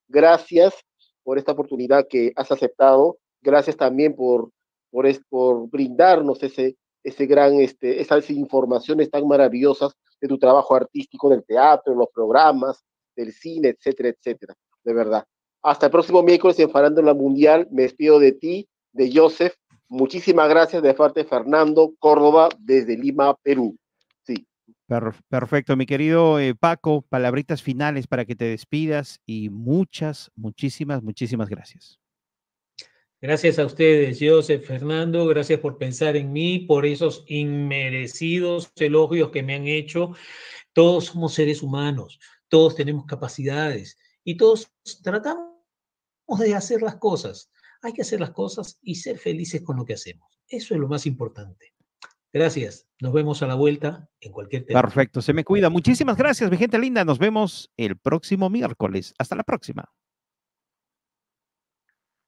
Gracias por esta oportunidad que has aceptado. Gracias también por, por, por brindarnos ese, ese gran, este, esas informaciones tan maravillosas de tu trabajo artístico en el teatro, los programas, del cine, etcétera, etcétera. De verdad. Hasta el próximo miércoles en Farándula Mundial. Me despido de ti, de Joseph. Muchísimas gracias de parte de Fernando Córdoba desde Lima, Perú. Sí. Perfecto, mi querido eh, Paco, palabritas finales para que te despidas y muchas, muchísimas, muchísimas gracias. Gracias a ustedes, Joseph, Fernando, gracias por pensar en mí, por esos inmerecidos elogios que me han hecho. Todos somos seres humanos, todos tenemos capacidades y todos tratamos de hacer las cosas. Hay que hacer las cosas y ser felices con lo que hacemos. Eso es lo más importante. Gracias. Nos vemos a la vuelta en cualquier tema. Perfecto. Se me cuida. Muchísimas gracias, mi gente linda. Nos vemos el próximo miércoles. Hasta la próxima.